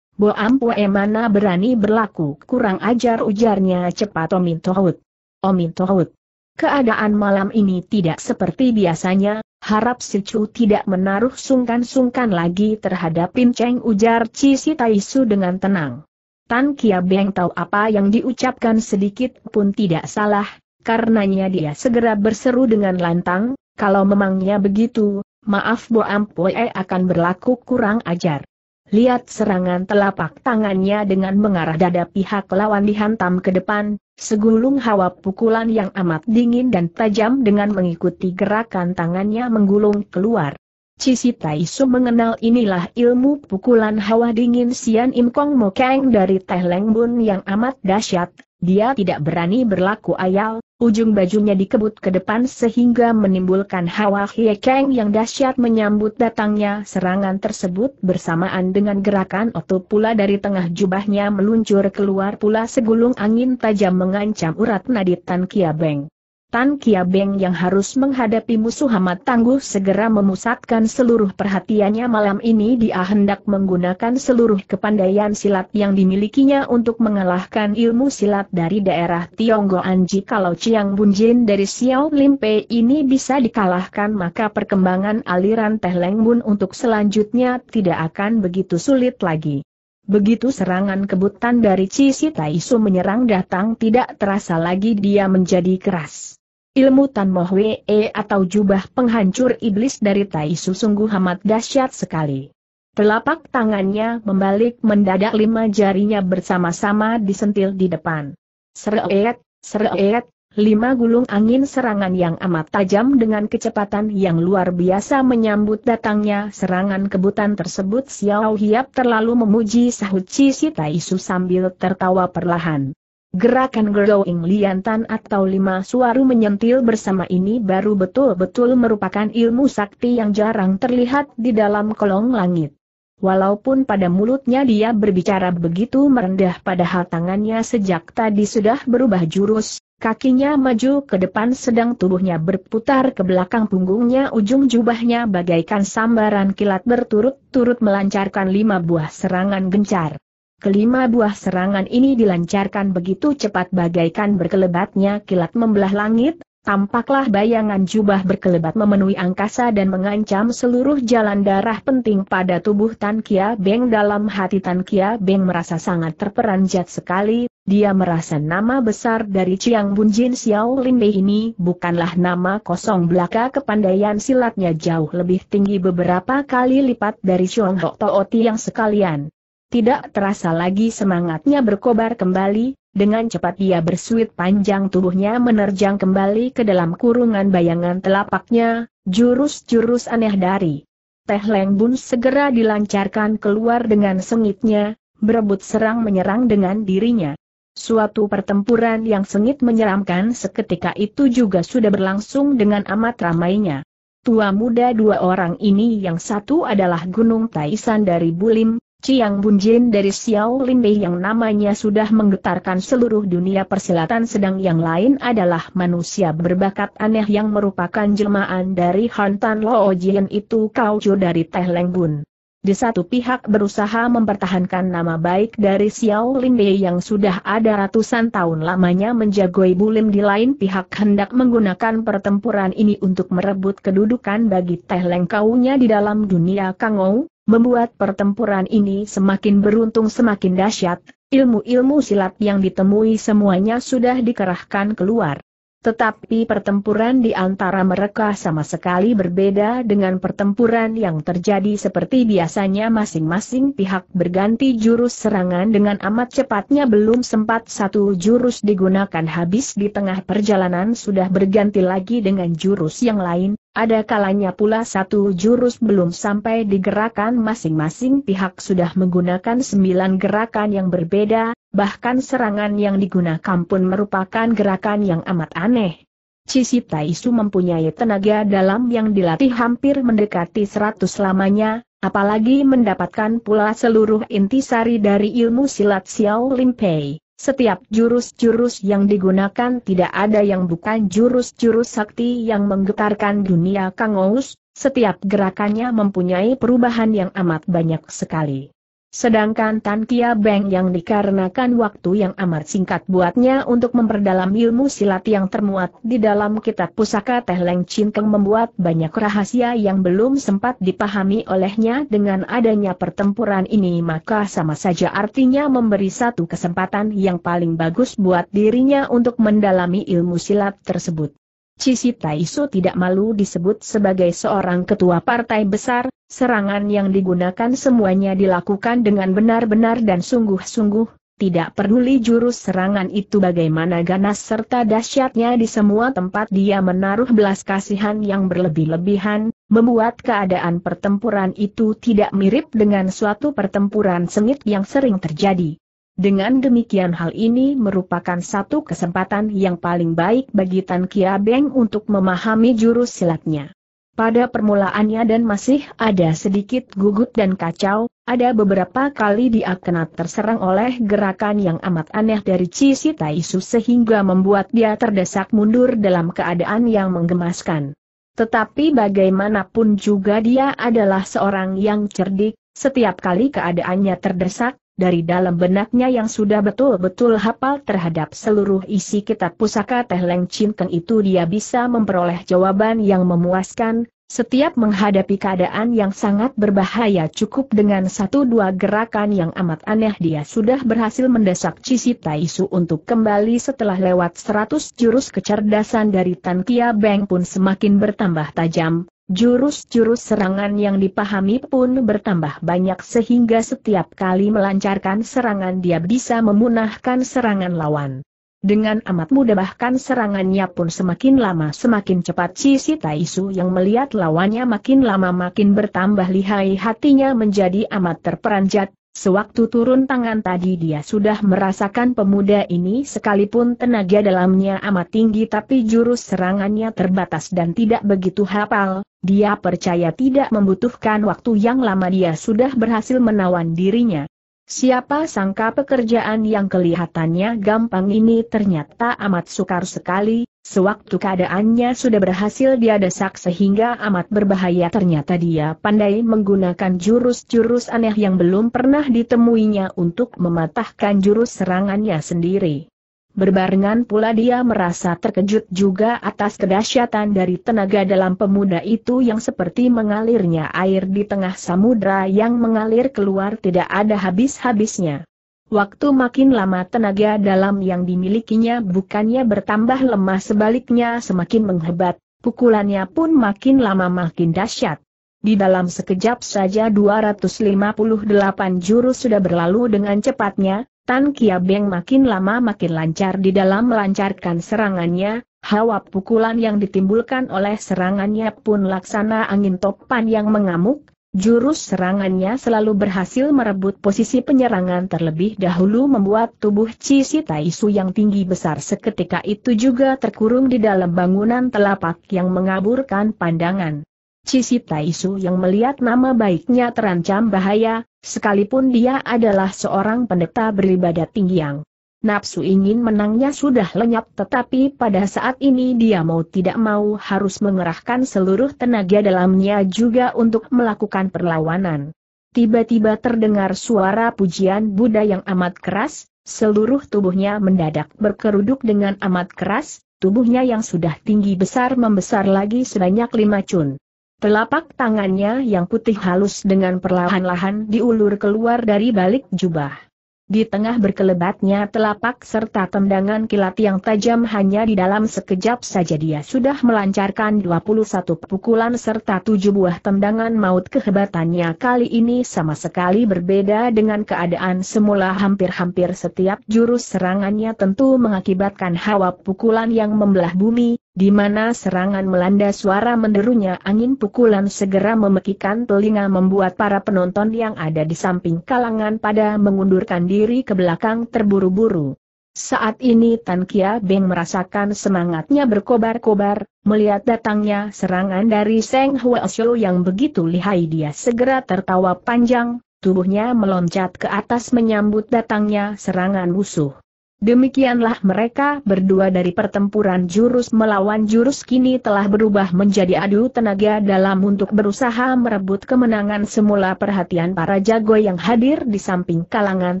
Bo Ampue mana berani berlaku kurang ajar ujarnya cepat Omin Tohut. Omin Tohut. Keadaan malam ini tidak seperti biasanya, harap si Chu tidak menaruh sungkan-sungkan lagi terhadap Pin Cheng ujar Ci Si Taisu dengan tenang. Tan Kia Beng tahu apa yang diucapkan sedikit pun tidak salah, karenanya dia segera berseru dengan lantang, kalau memangnya begitu, maaf Bo Ampue akan berlaku kurang ajar. Lihat serangan telapak tangannya dengan mengarah dada pihak lawan dihantam ke depan, segulung hawa pukulan yang amat dingin dan tajam dengan mengikuti gerakan tangannya menggulung keluar. Cisi Taisu mengenal inilah ilmu pukulan hawa dingin Sian Im Kong Mo Kang dari Teh Leng Bun yang amat dahsyat, dia tidak berani berlaku ayal, Ujung bajunya dikebut ke depan sehingga menimbulkan hawa hiekeng yang dahsyat menyambut datangnya serangan tersebut bersamaan dengan gerakan otot pula dari tengah jubahnya meluncur keluar pula segulung angin tajam mengancam urat nadi Tan Kia Beng. Tan Kia Beng yang harus menghadapi musuh amat tangguh segera memusatkan seluruh perhatiannya malam ini dia hendak menggunakan seluruh kepandaian silat yang dimilikinya untuk mengalahkan ilmu silat dari daerah Tionggoan jikalau Chiang Bunjin dari Xiao Limpe ini bisa dikalahkan maka perkembangan aliran Teh Leng Bun untuk selanjutnya tidak akan begitu sulit lagi. Begitu serangan kebutan dari Cici Taisu menyerang datang tidak terasa lagi dia menjadi keras. Ilmu Tan Mo Hwee atau jubah penghancur iblis dari Taisu sungguh amat dahsyat sekali. Telapak tangannya membalik mendadak lima jarinya bersama-sama disentil di depan. Seret, seret, lima gulung angin serangan yang amat tajam dengan kecepatan yang luar biasa menyambut datangnya serangan kebutan tersebut Xiao Hiap terlalu memuji sahut Cici Taisu sambil tertawa perlahan. Gerakan Growing Liantan atau lima suaru menyentil bersama ini baru betul-betul merupakan ilmu sakti yang jarang terlihat di dalam kolong langit. Walaupun pada mulutnya dia berbicara begitu merendah padahal tangannya sejak tadi sudah berubah jurus, kakinya maju ke depan sedang tubuhnya berputar ke belakang punggungnya ujung jubahnya bagaikan sambaran kilat berturut-turut melancarkan lima buah serangan gencar. Kelima buah serangan ini dilancarkan begitu cepat bagaikan berkelebatnya kilat membelah langit, tampaklah bayangan jubah berkelebat memenuhi angkasa dan mengancam seluruh jalan darah penting pada tubuh Tan Kia Beng dalam hati Tan Kia Beng merasa sangat terperanjat sekali, dia merasa nama besar dari Chiang Bunjin Xiao Limbe ini bukanlah nama kosong belaka kepandaian silatnya jauh lebih tinggi beberapa kali lipat dari Chong Hok Tooti yang sekalian. Tidak terasa lagi semangatnya berkobar kembali, dengan cepat dia bersuit panjang tubuhnya menerjang kembali ke dalam kurungan bayangan telapaknya, jurus-jurus aneh dari Teh Leng Bun segera dilancarkan keluar dengan sengitnya, berebut serang menyerang dengan dirinya. Suatu pertempuran yang sengit menyeramkan seketika itu juga sudah berlangsung dengan amat ramainya. Tua muda dua orang ini yang satu adalah Gunung Taisan dari Bulim, Chiang Bunjin dari Xiao Linbei yang namanya sudah menggetarkan seluruh dunia persilatan sedang yang lain adalah manusia berbakat aneh yang merupakan jelmaan dari Hantan Lo Jian itu Kaujo dari Teh Leng Bun. Di satu pihak berusaha mempertahankan nama baik dari Xiao Linbei yang sudah ada ratusan tahun lamanya menjagoi bulim di lain pihak hendak menggunakan pertempuran ini untuk merebut kedudukan bagi Teh Leng Kaunya di dalam dunia Kangou, membuat pertempuran ini semakin beruntung semakin dahsyat, ilmu-ilmu silat yang ditemui semuanya sudah dikerahkan keluar. Tetapi pertempuran di antara mereka sama sekali berbeda dengan pertempuran yang terjadi seperti biasanya masing-masing pihak berganti jurus serangan dengan amat cepatnya belum sempat satu jurus digunakan habis di tengah perjalanan sudah berganti lagi dengan jurus yang lain, ada kalanya pula satu jurus belum sampai digerakkan masing-masing pihak sudah menggunakan sembilan gerakan yang berbeda, bahkan serangan yang digunakan pun merupakan gerakan yang amat aneh. Cisi Taisu mempunyai tenaga dalam yang dilatih hampir mendekati seratus lamanya, apalagi mendapatkan pula seluruh intisari dari ilmu silat Xiao Limpei. Setiap jurus-jurus yang digunakan tidak ada yang bukan jurus-jurus sakti yang menggetarkan dunia Kangous, setiap gerakannya mempunyai perubahan yang amat banyak sekali. Sedangkan Tan Kia Beng yang dikarenakan waktu yang amat singkat buatnya untuk memperdalam ilmu silat yang termuat di dalam kitab pusaka Teh Leng Chin Keng membuat banyak rahasia yang belum sempat dipahami olehnya dengan adanya pertempuran ini maka sama saja artinya memberi satu kesempatan yang paling bagus buat dirinya untuk mendalami ilmu silat tersebut. Cisi Taiso tidak malu disebut sebagai seorang ketua partai besar, serangan yang digunakan semuanya dilakukan dengan benar-benar dan sungguh-sungguh, tidak peduli jurus serangan itu bagaimana ganas serta dahsyatnya di semua tempat dia menaruh belas kasihan yang berlebih-lebihan, membuat keadaan pertempuran itu tidak mirip dengan suatu pertempuran sengit yang sering terjadi. Dengan demikian hal ini merupakan satu kesempatan yang paling baik bagi Tan Kia Beng untuk memahami jurus silatnya. Pada permulaannya dan masih ada sedikit gugut dan kacau, ada beberapa kali dia kena terserang oleh gerakan yang amat aneh dari Cisi Taisu sehingga membuat dia terdesak mundur dalam keadaan yang menggemaskan. Tetapi bagaimanapun juga dia adalah seorang yang cerdik, setiap kali keadaannya terdesak, dari dalam benaknya yang sudah betul-betul hafal terhadap seluruh isi kitab pusaka Teh Leng Chin Keng itu dia bisa memperoleh jawaban yang memuaskan, setiap menghadapi keadaan yang sangat berbahaya cukup dengan satu dua gerakan yang amat aneh dia sudah berhasil mendesak Cisi Taisu untuk kembali setelah lewat seratus jurus kecerdasan dari Tan Kia Beng pun semakin bertambah tajam, Jurus-jurus serangan yang dipahami pun bertambah banyak sehingga setiap kali melancarkan serangan dia bisa memunahkan serangan lawan. Dengan amat mudah bahkan serangannya pun semakin lama semakin cepat Cici Taisu yang melihat lawannya makin lama makin bertambah lihai hatinya menjadi amat terperanjat, Sewaktu turun tangan tadi dia sudah merasakan pemuda ini sekalipun tenaga dalamnya amat tinggi tapi jurus serangannya terbatas dan tidak begitu hafal, dia percaya tidak membutuhkan waktu yang lama dia sudah berhasil menawan dirinya. Siapa sangka pekerjaan yang kelihatannya gampang ini ternyata amat sukar sekali, Sewaktu keadaannya sudah berhasil dia desak sehingga amat berbahaya ternyata dia pandai menggunakan jurus-jurus aneh yang belum pernah ditemuinya untuk mematahkan jurus serangannya sendiri. Berbarengan pula dia merasa terkejut juga atas kedahsyatan dari tenaga dalam pemuda itu yang seperti mengalirnya air di tengah samudra yang mengalir keluar tidak ada habis-habisnya. Waktu makin lama tenaga dalam yang dimilikinya bukannya bertambah lemah sebaliknya semakin menghebat, pukulannya pun makin lama makin dahsyat. Di dalam sekejap saja 258 jurus sudah berlalu dengan cepatnya, Tan Kia Beng makin lama makin lancar di dalam melancarkan serangannya, hawa pukulan yang ditimbulkan oleh serangannya pun laksana angin topan yang mengamuk, Jurus serangannya selalu berhasil merebut posisi penyerangan terlebih dahulu membuat tubuh Cisi Taisu yang tinggi besar seketika itu juga terkurung di dalam bangunan telapak yang mengaburkan pandangan. Cisi Taisu yang melihat nama baiknya terancam bahaya, sekalipun dia adalah seorang pendeta beribadat tinggi yang Nafsu ingin menangnya sudah lenyap tetapi pada saat ini dia mau tidak mau harus mengerahkan seluruh tenaga dalamnya juga untuk melakukan perlawanan. Tiba-tiba terdengar suara pujian Buddha yang amat keras, seluruh tubuhnya mendadak berkeruduk dengan amat keras, tubuhnya yang sudah tinggi besar membesar lagi sebanyak lima cun. Telapak tangannya yang putih halus dengan perlahan-lahan diulur keluar dari balik jubah. Di tengah berkelebatnya telapak serta tendangan kilat yang tajam hanya di dalam sekejap saja dia sudah melancarkan 21 pukulan serta 7 buah tendangan maut kehebatannya kali ini sama sekali berbeda dengan keadaan semula hampir-hampir setiap jurus serangannya tentu mengakibatkan hawa pukulan yang membelah bumi, di mana serangan melanda suara menderunya angin pukulan segera memekikan telinga membuat para penonton yang ada di samping kalangan pada mengundurkan diri ke belakang terburu-buru. Saat ini Tan Kia Beng merasakan semangatnya berkobar-kobar, melihat datangnya serangan dari Seng Huasyo yang begitu lihai dia segera tertawa panjang, tubuhnya meloncat ke atas menyambut datangnya serangan musuh. Demikianlah mereka berdua dari pertempuran jurus melawan jurus kini telah berubah menjadi adu tenaga dalam untuk berusaha merebut kemenangan semula perhatian para jago yang hadir di samping kalangan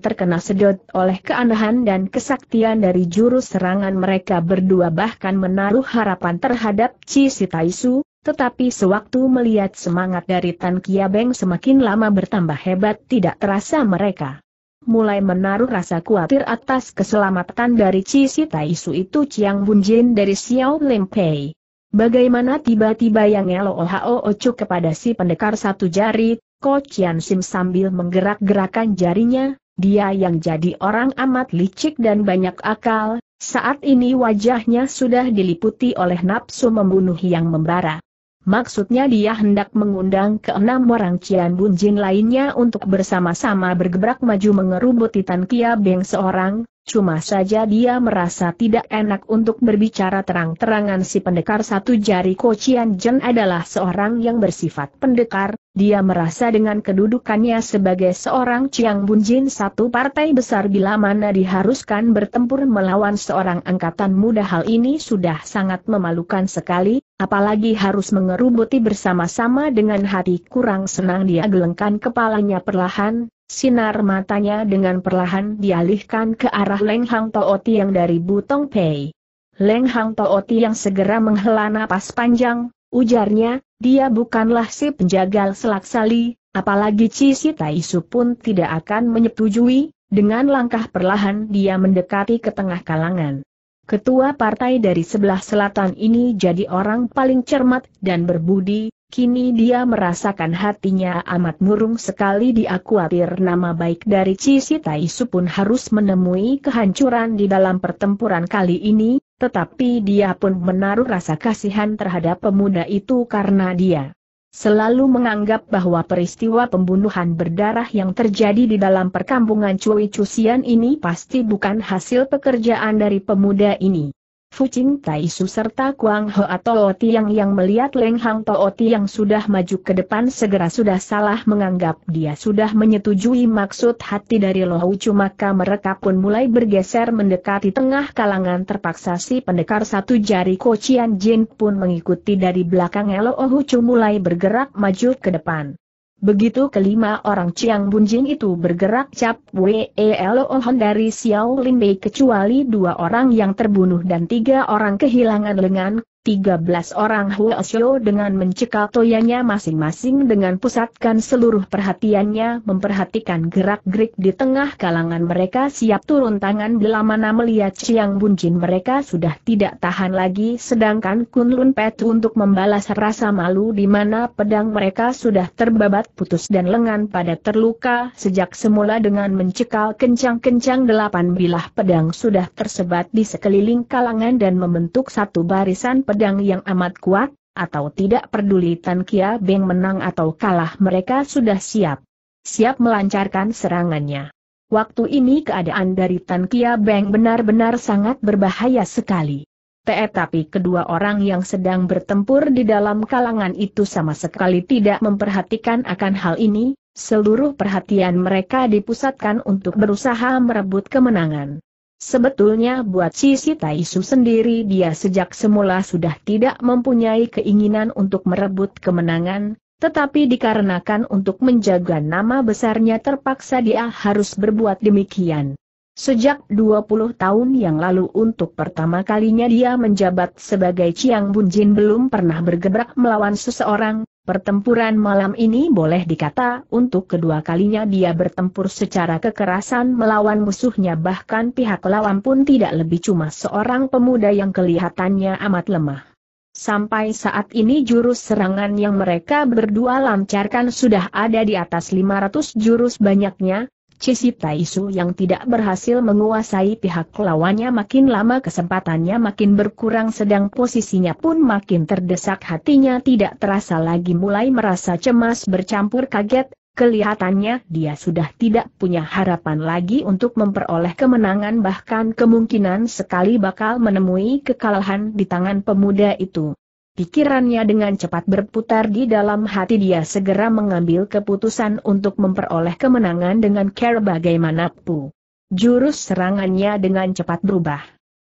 terkena sedot oleh keanehan dan kesaktian dari jurus serangan mereka berdua bahkan menaruh harapan terhadap Chi Sitaisu, tetapi sewaktu melihat semangat dari Tan Kiabeng semakin lama bertambah hebat tidak terasa mereka mulai menaruh rasa khawatir atas keselamatan dari Cici Taisu itu Chiang Bunjin dari Xiao Lim Pei. Bagaimana tiba-tiba yang Elo Hao Ocu kepada si pendekar satu jari, Ko Chian Sim sambil menggerak-gerakan jarinya, dia yang jadi orang amat licik dan banyak akal, saat ini wajahnya sudah diliputi oleh nafsu membunuh yang membara. Maksudnya dia hendak mengundang keenam orang Cian Bunjin lainnya untuk bersama-sama bergebrak maju mengerubuti Tan Kia Beng seorang, cuma saja dia merasa tidak enak untuk berbicara terang-terangan. Si pendekar satu jari Ko Cian Jen adalah seorang yang bersifat pendekar, dia merasa dengan kedudukannya sebagai seorang Ciang Bunjin satu partai besar bila mana diharuskan bertempur melawan seorang angkatan muda. Hal ini sudah sangat memalukan sekali, apalagi harus mengerubuti bersama-sama dengan hati kurang senang dia gelengkan kepalanya perlahan, sinar matanya dengan perlahan dialihkan ke arah Leng Hang Tooti yang dari Butong Pei. Leng Hang Tooti yang segera menghela napas panjang, ujarnya, dia bukanlah si penjagal selaksali, apalagi Cici Taisu pun tidak akan menyetujui, dengan langkah perlahan dia mendekati ke tengah kalangan. Ketua partai dari sebelah selatan ini jadi orang paling cermat dan berbudi, kini dia merasakan hatinya amat murung sekali dia khawatir nama baik dari Cici Taisu pun harus menemui kehancuran di dalam pertempuran kali ini, tetapi dia pun menaruh rasa kasihan terhadap pemuda itu karena dia selalu menganggap bahwa peristiwa pembunuhan berdarah yang terjadi di dalam perkampungan Cui Cusian ini pasti bukan hasil pekerjaan dari pemuda ini. Fucing Taisu serta Kuang Hoa Tooti yang yang melihat Leng Hang Tooti yang sudah maju ke depan segera sudah salah menganggap dia sudah menyetujui maksud hati dari Lohoucu maka mereka pun mulai bergeser mendekati tengah kalangan terpaksa si pendekar satu jari Kocian Jin pun mengikuti dari belakang Lohoucu mulai bergerak maju ke depan. Begitu kelima orang Chiang Bunjing itu bergerak cap WELOHON dari Xiao Limbei kecuali dua orang yang terbunuh dan tiga orang kehilangan lengan, 13 orang Huasyo dengan mencekal toyanya masing-masing dengan pusatkan seluruh perhatiannya memperhatikan gerak-gerik di tengah kalangan mereka siap turun tangan bila mana melihat Chiang Bunjin. Mereka sudah tidak tahan lagi sedangkan Kun Lun Pet untuk membalas rasa malu di mana pedang mereka sudah terbabat putus dan lengan pada terluka. Sejak semula dengan mencekal kencang-kencang delapan bilah pedang sudah tersebat di sekeliling kalangan dan membentuk satu barisan pedang pedang yang amat kuat, atau tidak peduli Tan Kia Beng menang atau kalah mereka sudah siap. Siap melancarkan serangannya. Waktu ini keadaan dari Tan Kia Beng benar-benar sangat berbahaya sekali. Tetapi kedua orang yang sedang bertempur di dalam kalangan itu sama sekali tidak memperhatikan akan hal ini, seluruh perhatian mereka dipusatkan untuk berusaha merebut kemenangan. Sebetulnya buat Sisi Taisu sendiri dia sejak semula sudah tidak mempunyai keinginan untuk merebut kemenangan, tetapi dikarenakan untuk menjaga nama besarnya terpaksa dia harus berbuat demikian. Sejak 20 tahun yang lalu untuk pertama kalinya dia menjabat sebagai Ciang Bunjin belum pernah bergebrak melawan seseorang, Pertempuran malam ini boleh dikata untuk kedua kalinya dia bertempur secara kekerasan melawan musuhnya bahkan pihak lawan pun tidak lebih cuma seorang pemuda yang kelihatannya amat lemah. Sampai saat ini jurus serangan yang mereka berdua lancarkan sudah ada di atas 500 jurus banyaknya, Cisi Taisu yang tidak berhasil menguasai pihak lawannya makin lama kesempatannya makin berkurang sedang posisinya pun makin terdesak hatinya tidak terasa lagi mulai merasa cemas bercampur kaget, kelihatannya dia sudah tidak punya harapan lagi untuk memperoleh kemenangan bahkan kemungkinan sekali bakal menemui kekalahan di tangan pemuda itu. Pikirannya dengan cepat berputar di dalam hati dia segera mengambil keputusan untuk memperoleh kemenangan dengan care bagaimanapun. Jurus serangannya dengan cepat berubah.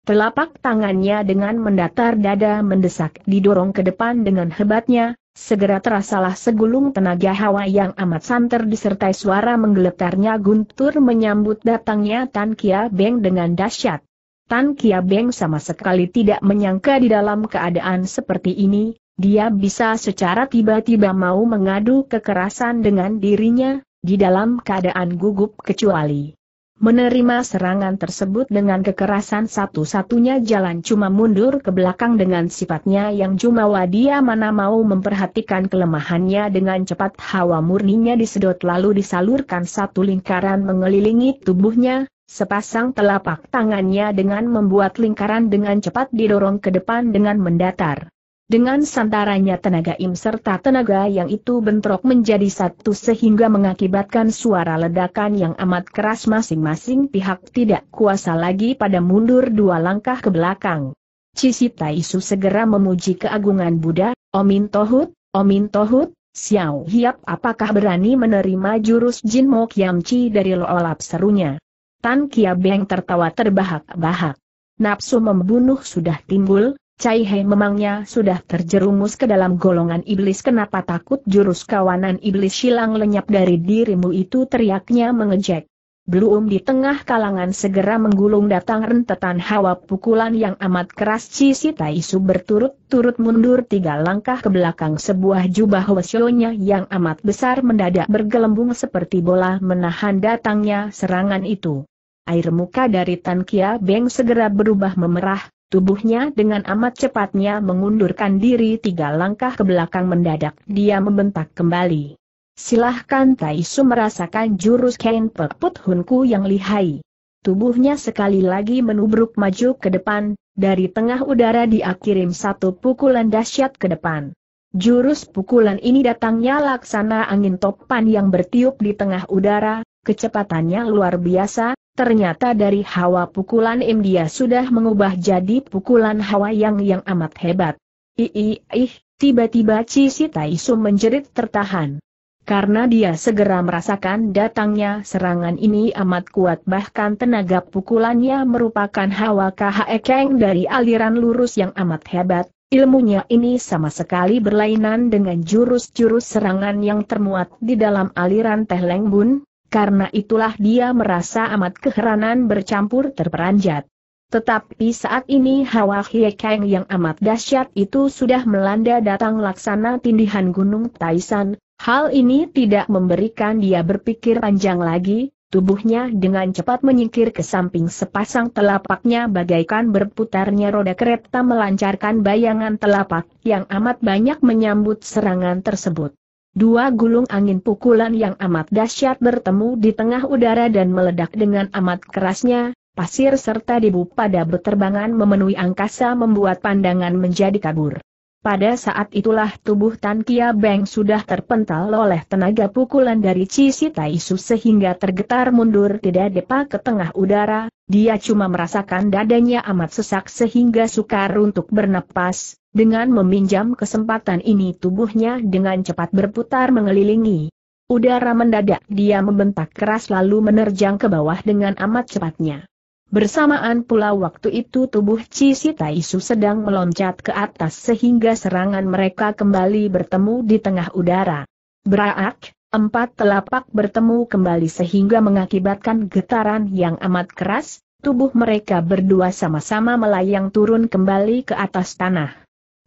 Telapak tangannya dengan mendatar dada mendesak didorong ke depan dengan hebatnya, segera terasalah segulung tenaga hawa yang amat santer disertai suara menggeletarnya guntur menyambut datangnya Tan Kia Beng dengan dahsyat. Tan Kia Beng sama sekali tidak menyangka di dalam keadaan seperti ini, dia bisa secara tiba-tiba mau mengadu kekerasan dengan dirinya, di dalam keadaan gugup kecuali menerima serangan tersebut dengan kekerasan satu-satunya jalan cuma mundur ke belakang dengan sifatnya yang jumawa. Dia mana mau memperhatikan kelemahannya dengan cepat. Hawa murninya disedot lalu disalurkan satu lingkaran mengelilingi tubuhnya, Sepasang telapak tangannya dengan membuat lingkaran dengan cepat didorong ke depan dengan mendatar. Dengan santarannya tenaga im serta tenaga yang itu bentrok menjadi satu sehingga mengakibatkan suara ledakan yang amat keras masing-masing pihak tidak kuasa lagi pada mundur dua langkah ke belakang. Cisi Taisu segera memuji keagungan Buddha, Omin Tohut, Omin Tohut, Xiao Hiap apakah berani menerima jurus Jin Mok Yam Chi dari Loolap serunya. Tan Kia Beng tertawa terbahak-bahak. Nafsu membunuh sudah timbul, Cai He memangnya sudah terjerumus ke dalam golongan iblis kenapa takut jurus kawanan iblis hilang lenyap dari dirimu itu teriaknya mengejek. Belum di tengah kalangan segera menggulung datang rentetan hawa pukulan yang amat keras Cisi Taisu berturut-turut mundur tiga langkah ke belakang sebuah jubah wasionya yang amat besar mendadak bergelembung seperti bola menahan datangnya serangan itu. Air muka dari Tan Kia Beng segera berubah memerah, tubuhnya dengan amat cepatnya mengundurkan diri tiga langkah ke belakang mendadak dia membentak kembali. Silahkan Taisu merasakan jurus Kain Pekput Hunku yang lihai. Tubuhnya sekali lagi menubruk maju ke depan, dari tengah udara dia kirim satu pukulan dahsyat ke depan. Jurus pukulan ini datangnya laksana angin topan yang bertiup di tengah udara, kecepatannya luar biasa, Ternyata dari hawa pukulan im dia sudah mengubah jadi pukulan hawa yang yang amat hebat. Ih, ih, tiba-tiba Cisi Taisu menjerit tertahan. Karena dia segera merasakan datangnya serangan ini amat kuat bahkan tenaga pukulannya merupakan hawa KHE dari aliran lurus yang amat hebat, ilmunya ini sama sekali berlainan dengan jurus-jurus serangan yang termuat di dalam aliran Teh Lengbun, karena itulah dia merasa amat keheranan bercampur terperanjat. Tetapi saat ini hawa Hiekang yang amat dahsyat itu sudah melanda datang laksana tindihan gunung Taisan, hal ini tidak memberikan dia berpikir panjang lagi, tubuhnya dengan cepat menyingkir ke samping sepasang telapaknya bagaikan berputarnya roda kereta melancarkan bayangan telapak yang amat banyak menyambut serangan tersebut. Dua gulung angin pukulan yang amat dahsyat bertemu di tengah udara dan meledak dengan amat kerasnya, pasir serta debu pada beterbangan memenuhi angkasa membuat pandangan menjadi kabur. Pada saat itulah tubuh Tan Kia Beng sudah terpental oleh tenaga pukulan dari Cisi Taisu sehingga tergetar mundur tidak depa ke tengah udara, dia cuma merasakan dadanya amat sesak sehingga sukar untuk bernapas, dengan meminjam kesempatan ini tubuhnya dengan cepat berputar mengelilingi. Udara mendadak dia membentak keras lalu menerjang ke bawah dengan amat cepatnya. Bersamaan pula waktu itu tubuh Cisi Taisu sedang meloncat ke atas sehingga serangan mereka kembali bertemu di tengah udara. Beraak, empat telapak bertemu kembali sehingga mengakibatkan getaran yang amat keras, tubuh mereka berdua sama-sama melayang turun kembali ke atas tanah.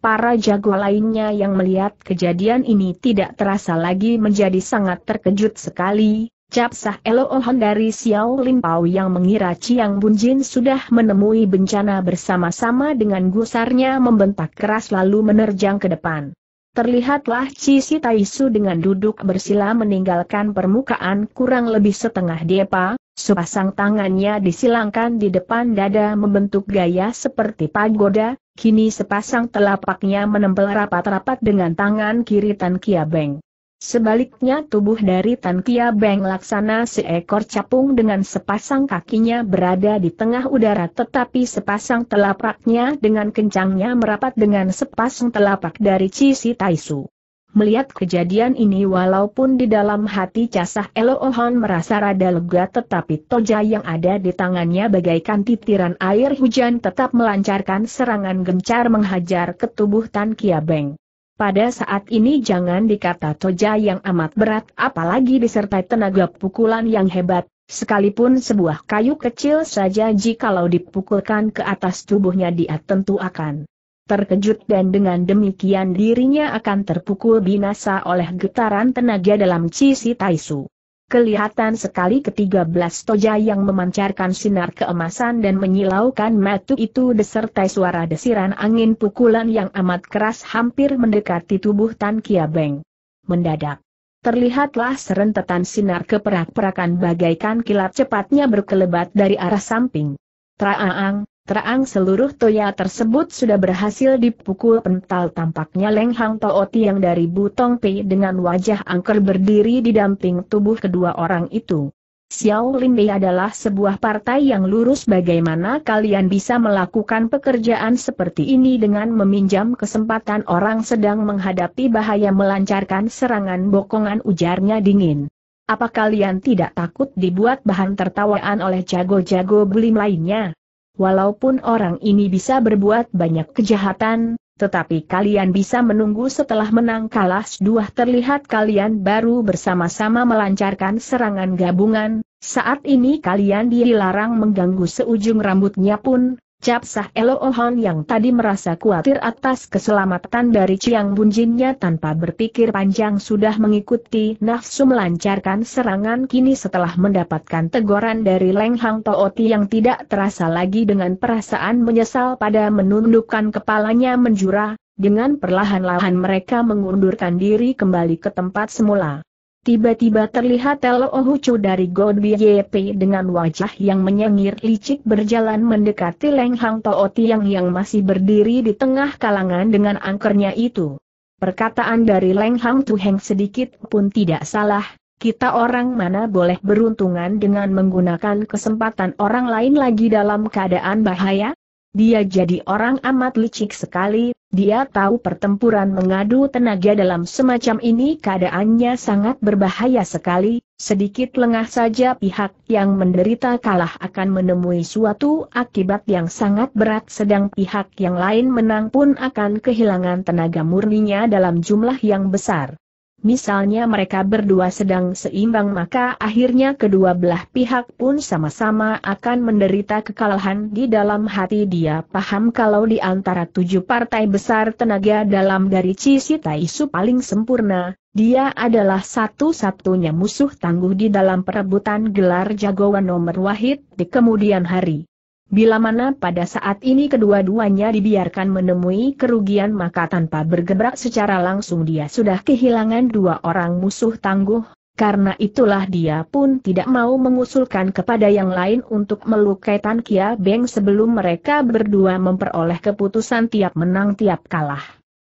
Para jago lainnya yang melihat kejadian ini tidak terasa lagi menjadi sangat terkejut sekali. Cap sah Elohon dari Xiao Limpau yang mengira Chiang Bunjin sudah menemui bencana bersama-sama dengan gusarnya membentak keras lalu menerjang ke depan. Terlihatlah Cici Taisu dengan duduk bersila meninggalkan permukaan kurang lebih setengah depa, sepasang tangannya disilangkan di depan dada membentuk gaya seperti pagoda, kini sepasang telapaknya menempel rapat-rapat dengan tangan kiri Tan Kia Beng. Sebaliknya tubuh dari Tan Kia Beng laksana seekor capung dengan sepasang kakinya berada di tengah udara tetapi sepasang telapaknya dengan kencangnya merapat dengan sepasang telapak dari Cici Taisu. Melihat kejadian ini walaupun di dalam hati casah Elohon merasa rada lega tetapi toja yang ada di tangannya bagaikan titiran air hujan tetap melancarkan serangan gencar menghajar ke tubuh Tan Kia Beng. Pada saat ini jangan dikata toja yang amat berat apalagi disertai tenaga pukulan yang hebat, sekalipun sebuah kayu kecil saja jikalau dipukulkan ke atas tubuhnya dia tentu akan terkejut dan dengan demikian dirinya akan terpukul binasa oleh getaran tenaga dalam Cisi Taisu. Kelihatan sekali ketiga belas toja yang memancarkan sinar keemasan dan menyilaukan matu itu disertai suara desiran angin pukulan yang amat keras hampir mendekati tubuh Tan Kia Beng. Mendadak. Terlihatlah serentetan sinar keperak-perakan bagaikan kilat cepatnya berkelebat dari arah samping. Traang, Terang seluruh toya tersebut sudah berhasil dipukul pental tampaknya Leng Hang yang dari Butong Pei dengan wajah angker berdiri di damping tubuh kedua orang itu. Xiao Lin Bei adalah sebuah partai yang lurus bagaimana kalian bisa melakukan pekerjaan seperti ini dengan meminjam kesempatan orang sedang menghadapi bahaya melancarkan serangan bokongan ujarnya dingin. Apa kalian tidak takut dibuat bahan tertawaan oleh jago-jago bulim lainnya? Walaupun orang ini bisa berbuat banyak kejahatan, tetapi kalian bisa menunggu setelah menang kalah dua. Terlihat kalian baru bersama-sama melancarkan serangan gabungan, saat ini kalian dilarang mengganggu seujung rambutnya pun, Cap Sah Elohon yang tadi merasa khawatir atas keselamatan dari Chiang Bunjinnya tanpa berpikir panjang sudah mengikuti nafsu melancarkan serangan kini setelah mendapatkan teguran dari Leng Hang Tooti yang tidak terasa lagi dengan perasaan menyesal pada menundukkan kepalanya menjura, dengan perlahan-lahan mereka mengundurkan diri kembali ke tempat semula. Tiba-tiba terlihat Elo Hucu dari God BJP dengan wajah yang menyengir licik berjalan mendekati Leng Hang Tao Tiang yang masih berdiri di tengah kalangan dengan angkernya itu. Perkataan dari Leng Hang Tuheng sedikit pun tidak salah, kita orang mana boleh beruntungan dengan menggunakan kesempatan orang lain lagi dalam keadaan bahaya? Dia jadi orang amat licik sekali, dia tahu pertempuran mengadu tenaga dalam semacam ini keadaannya sangat berbahaya sekali, sedikit lengah saja pihak yang menderita kalah akan menemui suatu akibat yang sangat berat sedang pihak yang lain menang pun akan kehilangan tenaga murninya dalam jumlah yang besar misalnya mereka berdua sedang seimbang maka akhirnya kedua belah pihak pun sama-sama akan menderita kekalahan di dalam hati dia paham kalau di antara tujuh partai besar tenaga dalam dari Cisi Taisu paling sempurna, dia adalah satu-satunya musuh tangguh di dalam perebutan gelar jagoan nomor wahid di kemudian hari. Bila mana pada saat ini kedua-duanya dibiarkan menemui kerugian maka tanpa bergebrak secara langsung dia sudah kehilangan dua orang musuh tangguh, karena itulah dia pun tidak mau mengusulkan kepada yang lain untuk melukai Tan Kia Beng sebelum mereka berdua memperoleh keputusan tiap menang tiap kalah.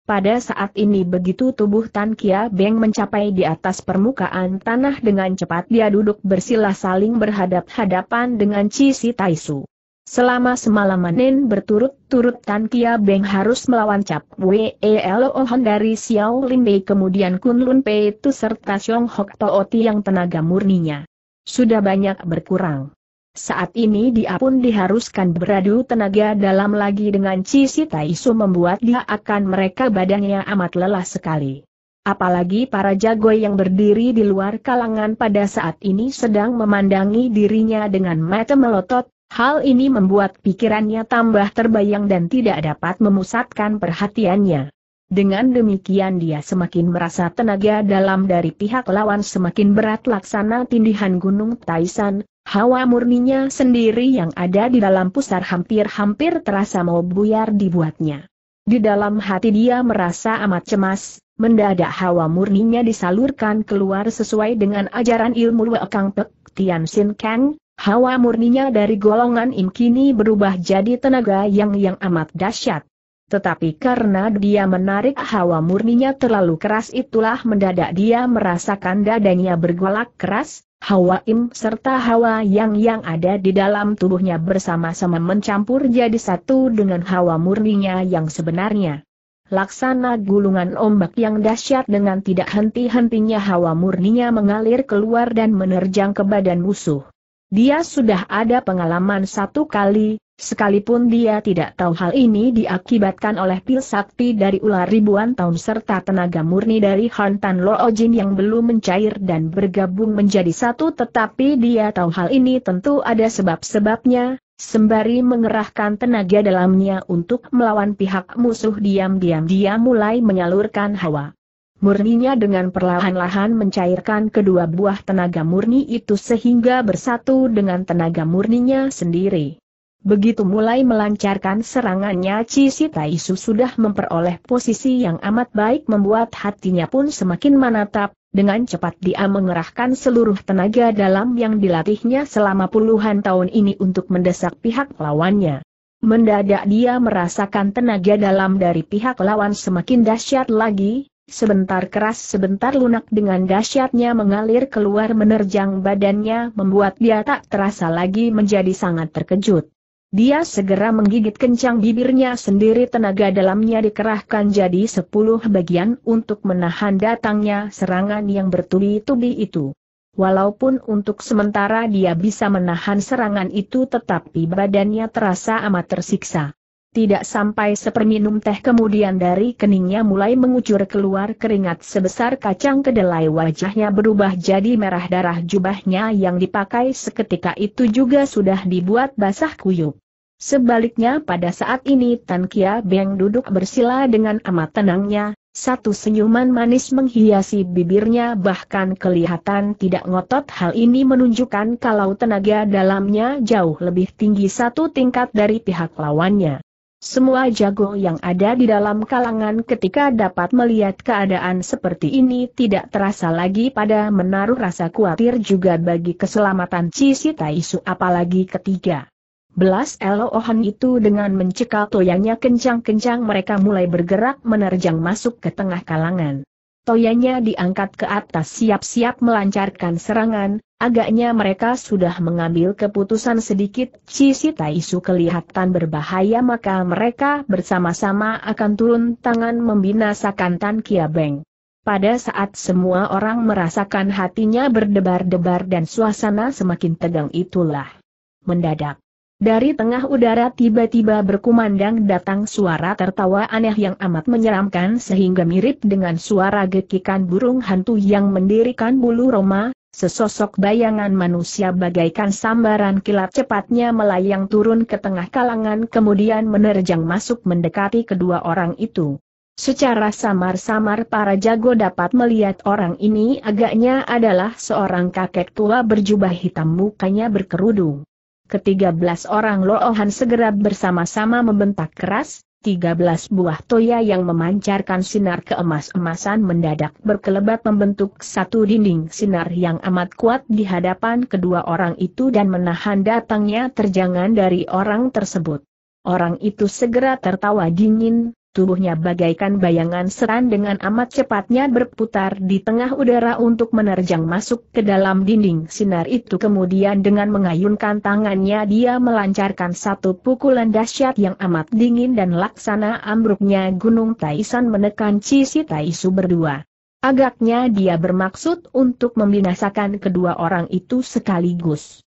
Pada saat ini begitu tubuh Tan Kia Beng mencapai di atas permukaan tanah dengan cepat dia duduk bersila saling berhadap-hadapan dengan Cisi Taisu. Selama semalaman berturut-turut Tan Kia Beng harus melawan Cap Wei Ohon dari Xiao Lin Bei kemudian Kun Lun Pei itu serta Xiong Hok Tooti yang tenaga murninya. Sudah banyak berkurang. Saat ini dia pun diharuskan beradu tenaga dalam lagi dengan Cisi Taisu membuat dia akan mereka badannya amat lelah sekali. Apalagi para jago yang berdiri di luar kalangan pada saat ini sedang memandangi dirinya dengan mata melotot, Hal ini membuat pikirannya tambah terbayang dan tidak dapat memusatkan perhatiannya. Dengan demikian dia semakin merasa tenaga dalam dari pihak lawan semakin berat laksana tindihan gunung Taisan, hawa murninya sendiri yang ada di dalam pusar hampir-hampir terasa mau buyar dibuatnya. Di dalam hati dia merasa amat cemas, mendadak hawa murninya disalurkan keluar sesuai dengan ajaran ilmu Wekang Pek Tian Sin Kang, hawa murninya dari golongan Im kini berubah jadi tenaga yang yang amat dahsyat. Tetapi karena dia menarik hawa murninya terlalu keras itulah mendadak dia merasakan dadanya bergolak keras, hawa im serta hawa yang yang ada di dalam tubuhnya bersama-sama mencampur jadi satu dengan hawa murninya yang sebenarnya. Laksana gulungan ombak yang dahsyat dengan tidak henti-hentinya hawa murninya mengalir keluar dan menerjang ke badan musuh. Dia sudah ada pengalaman satu kali, Sekalipun dia tidak tahu hal ini diakibatkan oleh pil sakti dari ular ribuan tahun serta tenaga murni dari Hantan Lo Ojin yang belum mencair dan bergabung menjadi satu tetapi dia tahu hal ini tentu ada sebab-sebabnya, sembari mengerahkan tenaga dalamnya untuk melawan pihak musuh diam-diam dia mulai menyalurkan hawa. Murninya dengan perlahan-lahan mencairkan kedua buah tenaga murni itu sehingga bersatu dengan tenaga murninya sendiri. Begitu mulai melancarkan serangannya Cici Taisu sudah memperoleh posisi yang amat baik membuat hatinya pun semakin menatap, dengan cepat dia mengerahkan seluruh tenaga dalam yang dilatihnya selama puluhan tahun ini untuk mendesak pihak lawannya. Mendadak dia merasakan tenaga dalam dari pihak lawan semakin dahsyat lagi, sebentar keras sebentar lunak dengan dahsyatnya mengalir keluar menerjang badannya membuat dia tak terasa lagi menjadi sangat terkejut. Dia segera menggigit kencang bibirnya sendiri tenaga dalamnya dikerahkan jadi sepuluh bagian untuk menahan datangnya serangan yang bertubi-tubi itu. Walaupun untuk sementara dia bisa menahan serangan itu tetapi badannya terasa amat tersiksa. Tidak sampai seperminum teh kemudian dari keningnya mulai mengucur keluar keringat sebesar kacang kedelai wajahnya berubah jadi merah darah jubahnya yang dipakai seketika itu juga sudah dibuat basah kuyup. Sebaliknya pada saat ini Tan Kia Beng duduk bersila dengan amat tenangnya, satu senyuman manis menghiasi bibirnya bahkan kelihatan tidak ngotot hal ini menunjukkan kalau tenaga dalamnya jauh lebih tinggi satu tingkat dari pihak lawannya. Semua jago yang ada di dalam kalangan ketika dapat melihat keadaan seperti ini tidak terasa lagi pada menaruh rasa khawatir juga bagi keselamatan Cici Taisu apalagi ketiga. Belas Elohan itu dengan mencekal toyanya kencang-kencang mereka mulai bergerak menerjang masuk ke tengah kalangan. Toyanya diangkat ke atas siap-siap melancarkan serangan, Agaknya mereka sudah mengambil keputusan sedikit, Cici Taisu kelihatan berbahaya maka mereka bersama-sama akan turun tangan membinasakan Tan Kia Beng. Pada saat semua orang merasakan hatinya berdebar-debar dan suasana semakin tegang itulah. Mendadak. Dari tengah udara tiba-tiba berkumandang datang suara tertawa aneh yang amat menyeramkan sehingga mirip dengan suara gekikan burung hantu yang mendirikan bulu Roma, Sesosok bayangan manusia bagaikan sambaran kilat cepatnya melayang turun ke tengah kalangan kemudian menerjang masuk mendekati kedua orang itu. Secara samar-samar para jago dapat melihat orang ini agaknya adalah seorang kakek tua berjubah hitam mukanya berkerudung. Ketiga belas orang loohan segera bersama-sama membentak keras, Tiga belas buah toya yang memancarkan sinar keemas-emasan mendadak berkelebat membentuk satu dinding sinar yang amat kuat di hadapan kedua orang itu dan menahan datangnya terjangan dari orang tersebut. Orang itu segera tertawa dingin, tubuhnya bagaikan bayangan seran dengan amat cepatnya berputar di tengah udara untuk menerjang masuk ke dalam dinding sinar itu kemudian dengan mengayunkan tangannya dia melancarkan satu pukulan dahsyat yang amat dingin dan laksana ambruknya gunung Taisan menekan Cici Taisu berdua. Agaknya dia bermaksud untuk membinasakan kedua orang itu sekaligus.